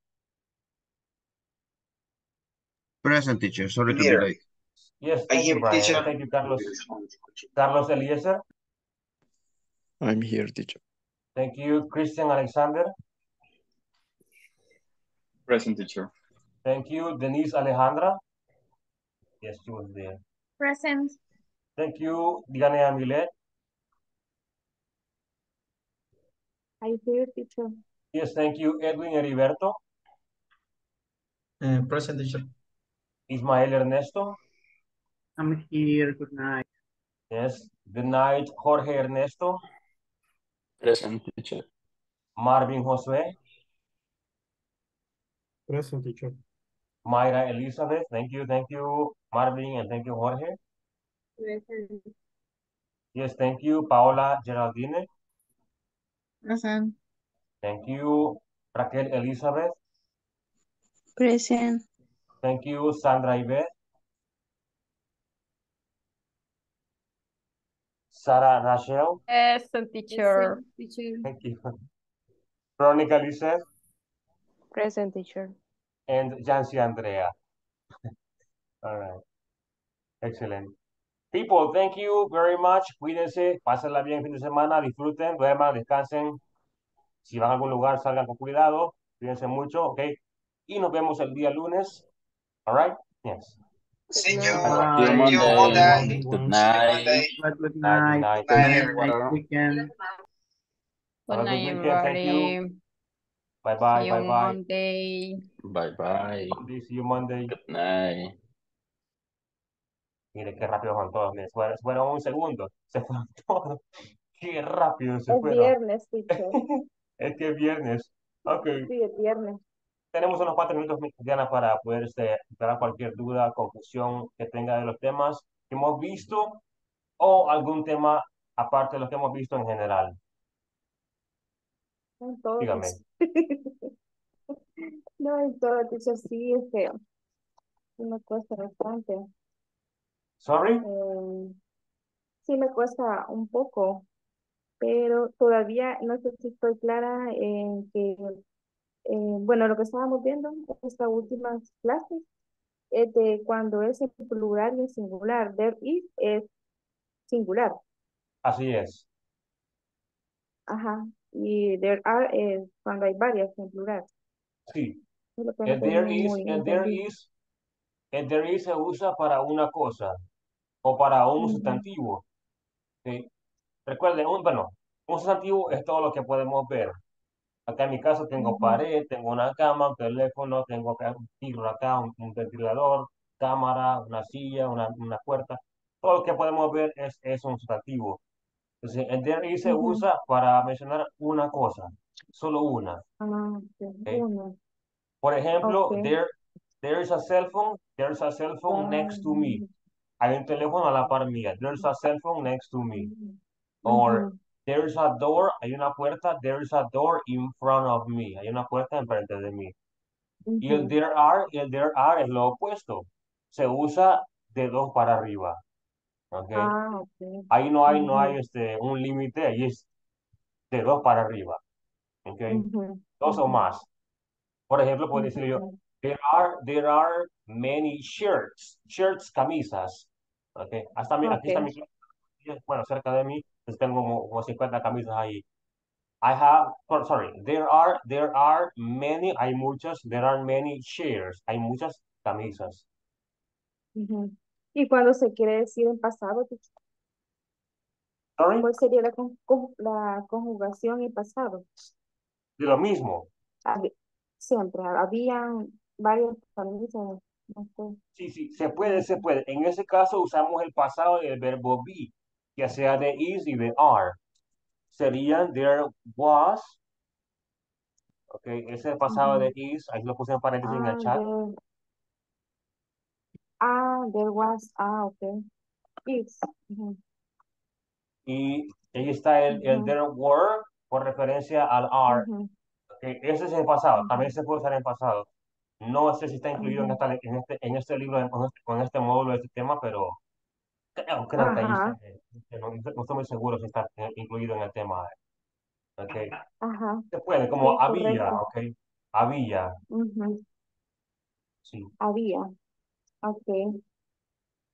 Present teacher, sorry to be late. Yes, I thank you, Brian. teacher. Thank you, Carlos. Carlos Eliezer. I'm here, teacher. Thank you, Christian Alexander. Present teacher. Thank you, Denise Alejandra. Yes, she was there. Present. Thank you, Diana Milet. I hear teacher. Yes, thank you, Edwin Heriberto. Uh, present teacher. Ismael Ernesto. I'm here, good night. Yes, good night, Jorge Ernesto. Present teacher. Marvin Josue. Present teacher. Mayra Elizabeth. Thank you, thank you, Marvin, and thank you, Jorge. Present. Yes, thank you, Paola Geraldine. Present. Thank you, Raquel Elizabeth. Present. Thank you, Sandra Ibe. Sara Rachel. Present teacher. Thank you. Veronica Lizeth Present teacher. and Jancy Andrea. All right. Excellent. People, thank you very much. Cuídense, pásenla bien el fin de semana, disfruten, duerman, descansen. Si van a algún lugar, salgan con cuidado. Cuídense mucho, ¿ok? Y nos vemos el día lunes. All right? Yes. See you. See you See you Monday. Monday. Good night. Good, good Night, night. good night. Good night, Nice everyone. weekend. Have Good a good night, weekend. Thank you. everybody. Bye bye. See you Bye bye. Monday. Bye bye. See you Monday. Good night. Mire qué rápido van todos. Mire, fueron, fueron un segundo. Se fueron todos. Qué rápido se Es fueron. viernes. Es que es viernes. Ok. Sí, es viernes. Tenemos unos cuatro minutos, Diana, para poder este, aclarar cualquier duda, confusión que tenga de los temas que hemos visto o algún tema aparte de los que hemos visto en general. En todo, Dígame. No, en todo, teacher, sí, es que me cuesta bastante. Sorry? Eh, sí me cuesta un poco, pero todavía no sé si estoy clara en que, eh, bueno, lo que estábamos viendo en estas últimas clases es de cuando es en plural y en singular. There is es singular, Así es. ajá, y there are es cuando hay varias en plural. Sí. El there is, el there is, el there is se usa para una cosa o para un sustantivo. ¿sí? Recuerden, un, bueno, un sustantivo es todo lo que podemos ver. Acá en mi caso tengo pared, tengo una cama, un teléfono, tengo acá un tiro acá, un, un ventilador, cámara, una silla, una, una puerta. Todo lo que podemos ver es, es un sustantivo. Entonces, el there is se usa para mencionar una cosa. Solo una. Ah. Por ejemplo, Ok. there, there's a cell phone, there's a cell phone next to me. Hay un teléfono a la par mía. There's a cell phone next to me. Or there's a door, hay una puerta, there's a door in front of me. Hay una puerta enfrente de mí. Y el there are, el there are es lo opuesto. Se usa de dos para arriba. ¿ok? Ah. Ahí no hay, no hay este, un límite, ahí es de dos para arriba. ¿ok? Ujú. Dos o más. Por ejemplo, puedo decir yo. There are, there are many shirts, shirts, camisas. ¿ok? Hasta mi, aquí está mi, bueno, cerca de mí, pues tengo como, como 50 camisas ahí. I have, oh, sorry, there are, there are many, hay muchas, there are many shirts, hay muchas camisas. Ujú. Y cuando se quiere decir en pasado, Sorry, ¿cuál sería la, con- con- la conjugación en pasado? de lo mismo. Siempre, habían varias camisas, no sé. Sí, sí, se puede, se puede. En ese caso usamos el pasado del verbo be, ya sea de is y de are. Serían there was, ok, ese es el pasado de is, ahí lo puse en paréntesis en el Ah, chat. there, ah, there was, ah, ok. Is. Y ahí está el, el there were por referencia al are. Ujú. ok. Ese es el pasado, también se puede usar en pasado. No sé si está incluido en, esta, en, este, en este libro, en, con este, con este módulo de este tema, pero creo, creo que ahí eh, No, no estoy muy seguro si está eh, incluido en el tema. ok. ajá. Se puede, como Sí, había, correcto. ok. Había, Ujú. sí. Había, ok.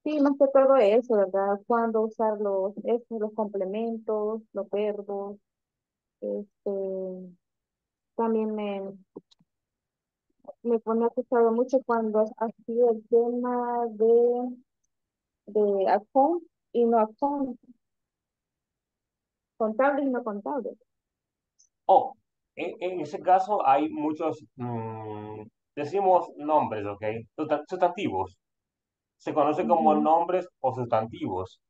Sí, más que todo eso, ¿verdad? Cuándo usar los, estos, los complementos, los verbos. Este, también me, me pone acusado mucho cuando ha sido el tema de, de account y no account, contables y no contables. Oh, en, en ese caso hay muchos, mm, decimos nombres, ok. Susta- Sustantivos. Se conoce como nombres o sustantivos.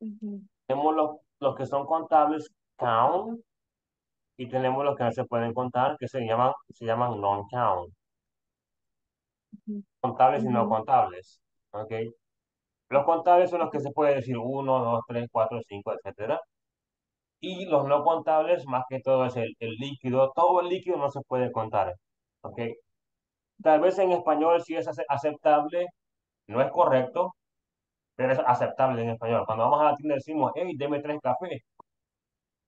ujú, Tenemos los, los que son contables, count, y tenemos los que no se pueden contar, que se llaman, se llaman non-count. Contables y no contables, ok. Los contables son los que se puede decir uno, dos, tres, cuatro, cinco, etcétera. Y los no contables, más que todo, es el, el líquido. Todo el líquido no se puede contar. ¿ok? Tal vez en español sí es ace- aceptable, no es correcto, pero es aceptable en español. Cuando vamos a la tienda decimos, hey, deme tres cafés.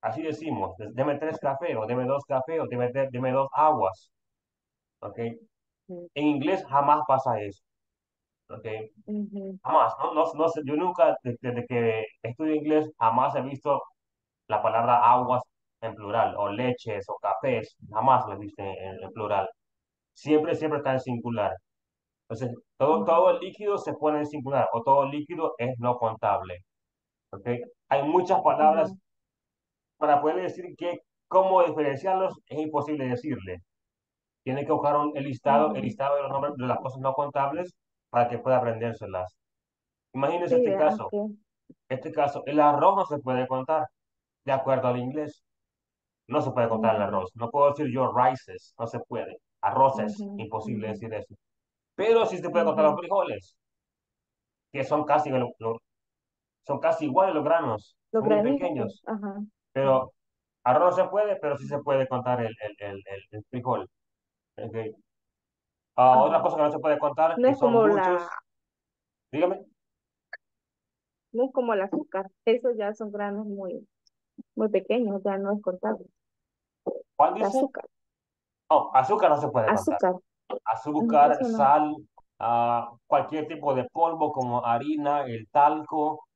Así decimos, deme tres cafés, o deme dos cafés, o deme, dos aguas. ¿ok? En inglés jamás pasa eso. ¿ok? Jamás. No, no, no sé, yo nunca, de- desde que estudio inglés, jamás he visto la palabra aguas en plural, o leches, o cafés, jamás lo he visto en, en plural. Siempre, siempre está en singular. Entonces, todo, todo el líquido se pone en singular, o todo líquido es no contable. ¿ok? Hay muchas palabras para poder decir que cómo diferenciarlos, es imposible decirle. Tiene que buscar un- el listado, el listado de los nombres de las cosas no contables para que pueda aprendérselas. Imagínense Sí, este caso. Este caso, el arroz no se puede contar, de acuerdo al inglés. No se puede contar el arroz. No puedo decir yo rices, no se puede. Arroces, ujú, imposible ujú, decir eso. Pero sí se puede contar los ujú. frijoles, que son casi, son casi iguales los granos, Los muy pequeños. ajá. Pero arroz no se puede, pero sí se puede contar el, el, el, el, el frijol. Ok. Ah, otra Ajá. cosa que no se puede contar, No que es son como la, muchos, dígame, no es como el azúcar. Esos ya son granos muy, muy pequeños, ya no es contable. ¿cuál El dice? azúcar, Oh, azúcar no se puede contar. azúcar. Ujú, Azúcar, Eso no. sal, ah, cualquier tipo de polvo como harina, el talco,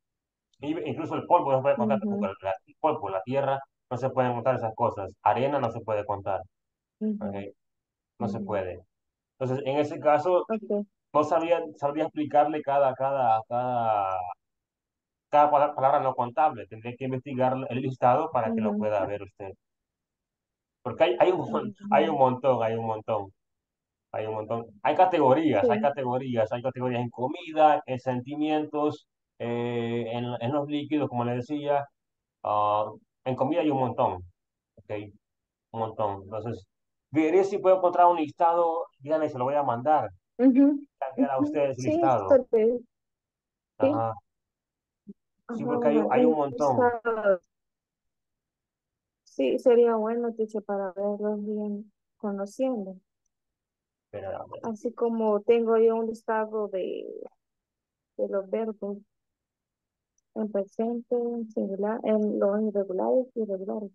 i- incluso el polvo no se puede contar tampoco, Ujú, el, la- el polvo, la tierra, no se pueden contar esas cosas. Arena no se puede contar, ¿ok? ujú, No se ujú. puede. Entonces, en ese caso, Ok. no sabría, sabría explicarle cada, cada, cada, cada pala- palabra no contable. Tendría que investigar el listado para que lo pueda ver usted. Porque hay, hay un, hay un montón, hay un montón, hay un montón. Hay categorías, hay Sí. categorías, hay categorías en comida, en sentimientos, eh, en, en los líquidos, como le decía. Ah, en comida hay un montón, ¿ok? un montón. Entonces, veré si puedo encontrar un listado, díganme, se lo voy a mandar. Ujú, Enviar a ustedes el Sí, listado. bien. Sí, Ajá. Sí, ajá, porque hay, hay un montón. Sí, sería bueno, teacher, para verlos bien conociendo. Así como tengo yo un listado de, de los verbos en presente, en singular, en los irregulares y irregulares.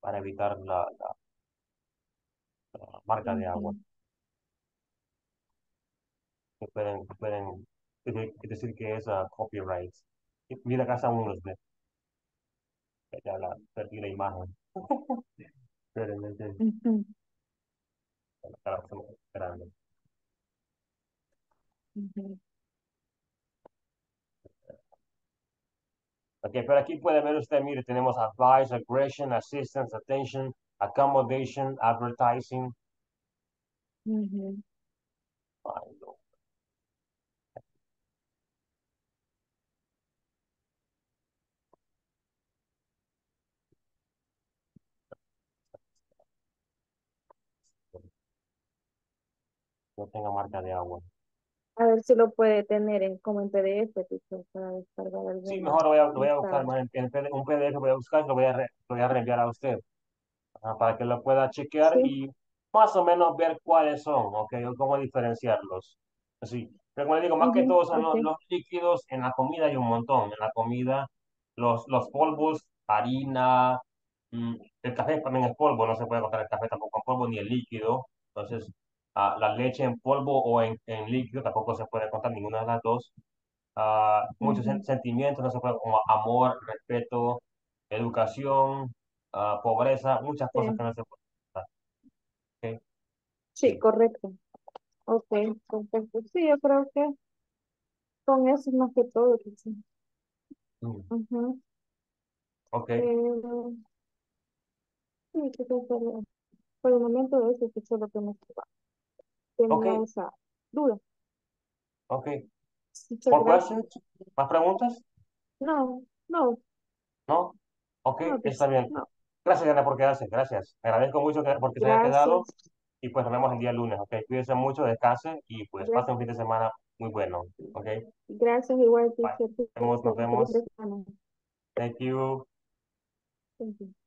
Para evitar la, la- la marca de agua. Que pueden, pueden decir, que es ah, copyright. Mira, están unos, ve. Ya la, perdí la imagen. Espérenme, que- Ujú. Ok, pero aquí puede ver usted, mire, tenemos advice, aggression, assistance, attention, accommodation, advertising. Ujú. Ay, no. No tenga marca de agua. A ver si lo puede tener en, como en PDF, para descargar Sí, alguna mejor lo voy a, lo voy a buscar más en, un PDF, voy a buscar y lo voy a, re- lo voy a reenviar a usted. Ajá, para que lo pueda chequear Sí. y más o menos ver cuáles son, ¿ok? O cómo diferenciarlos. Así. Pero como le digo, más que Ujú, todo son los, ok. los líquidos en la comida hay un montón. En la comida, los, los polvos, harina, mm, el café también es polvo, no se puede contar el café tampoco en polvo ni el líquido. Entonces, ah, la leche en polvo o en, en líquido tampoco se puede contar ninguna de las dos. Ah, muchos sen- sentimientos, no se puede, como amor, respeto, educación, ah, pobreza, muchas cosas que Sí, no se pueden contar. ¿ok? sí, correcto. Ok, perfecto. Sí, yo creo que con eso es más que todo, teacher. Mm, Ujú. ok, Eh, sí, que por el momento eso es lo que me ok, tenía esa duda. ok. Muchas More gracias. questions? ¿Más preguntas? No, no, ¿No? Ok, no, está bien. no. Gracias, Ana, por quedarse. Gracias. Agradezco mucho que, porque se haya quedado Gracias. y pues nos vemos el día lunes. Ok, cuídense mucho, descansen y pues pasen un fin de semana muy bueno. Ok, Gracias igual, bye. teacher. Nos vemos, nos Feliz vemos. semana. Thank you. Thank you.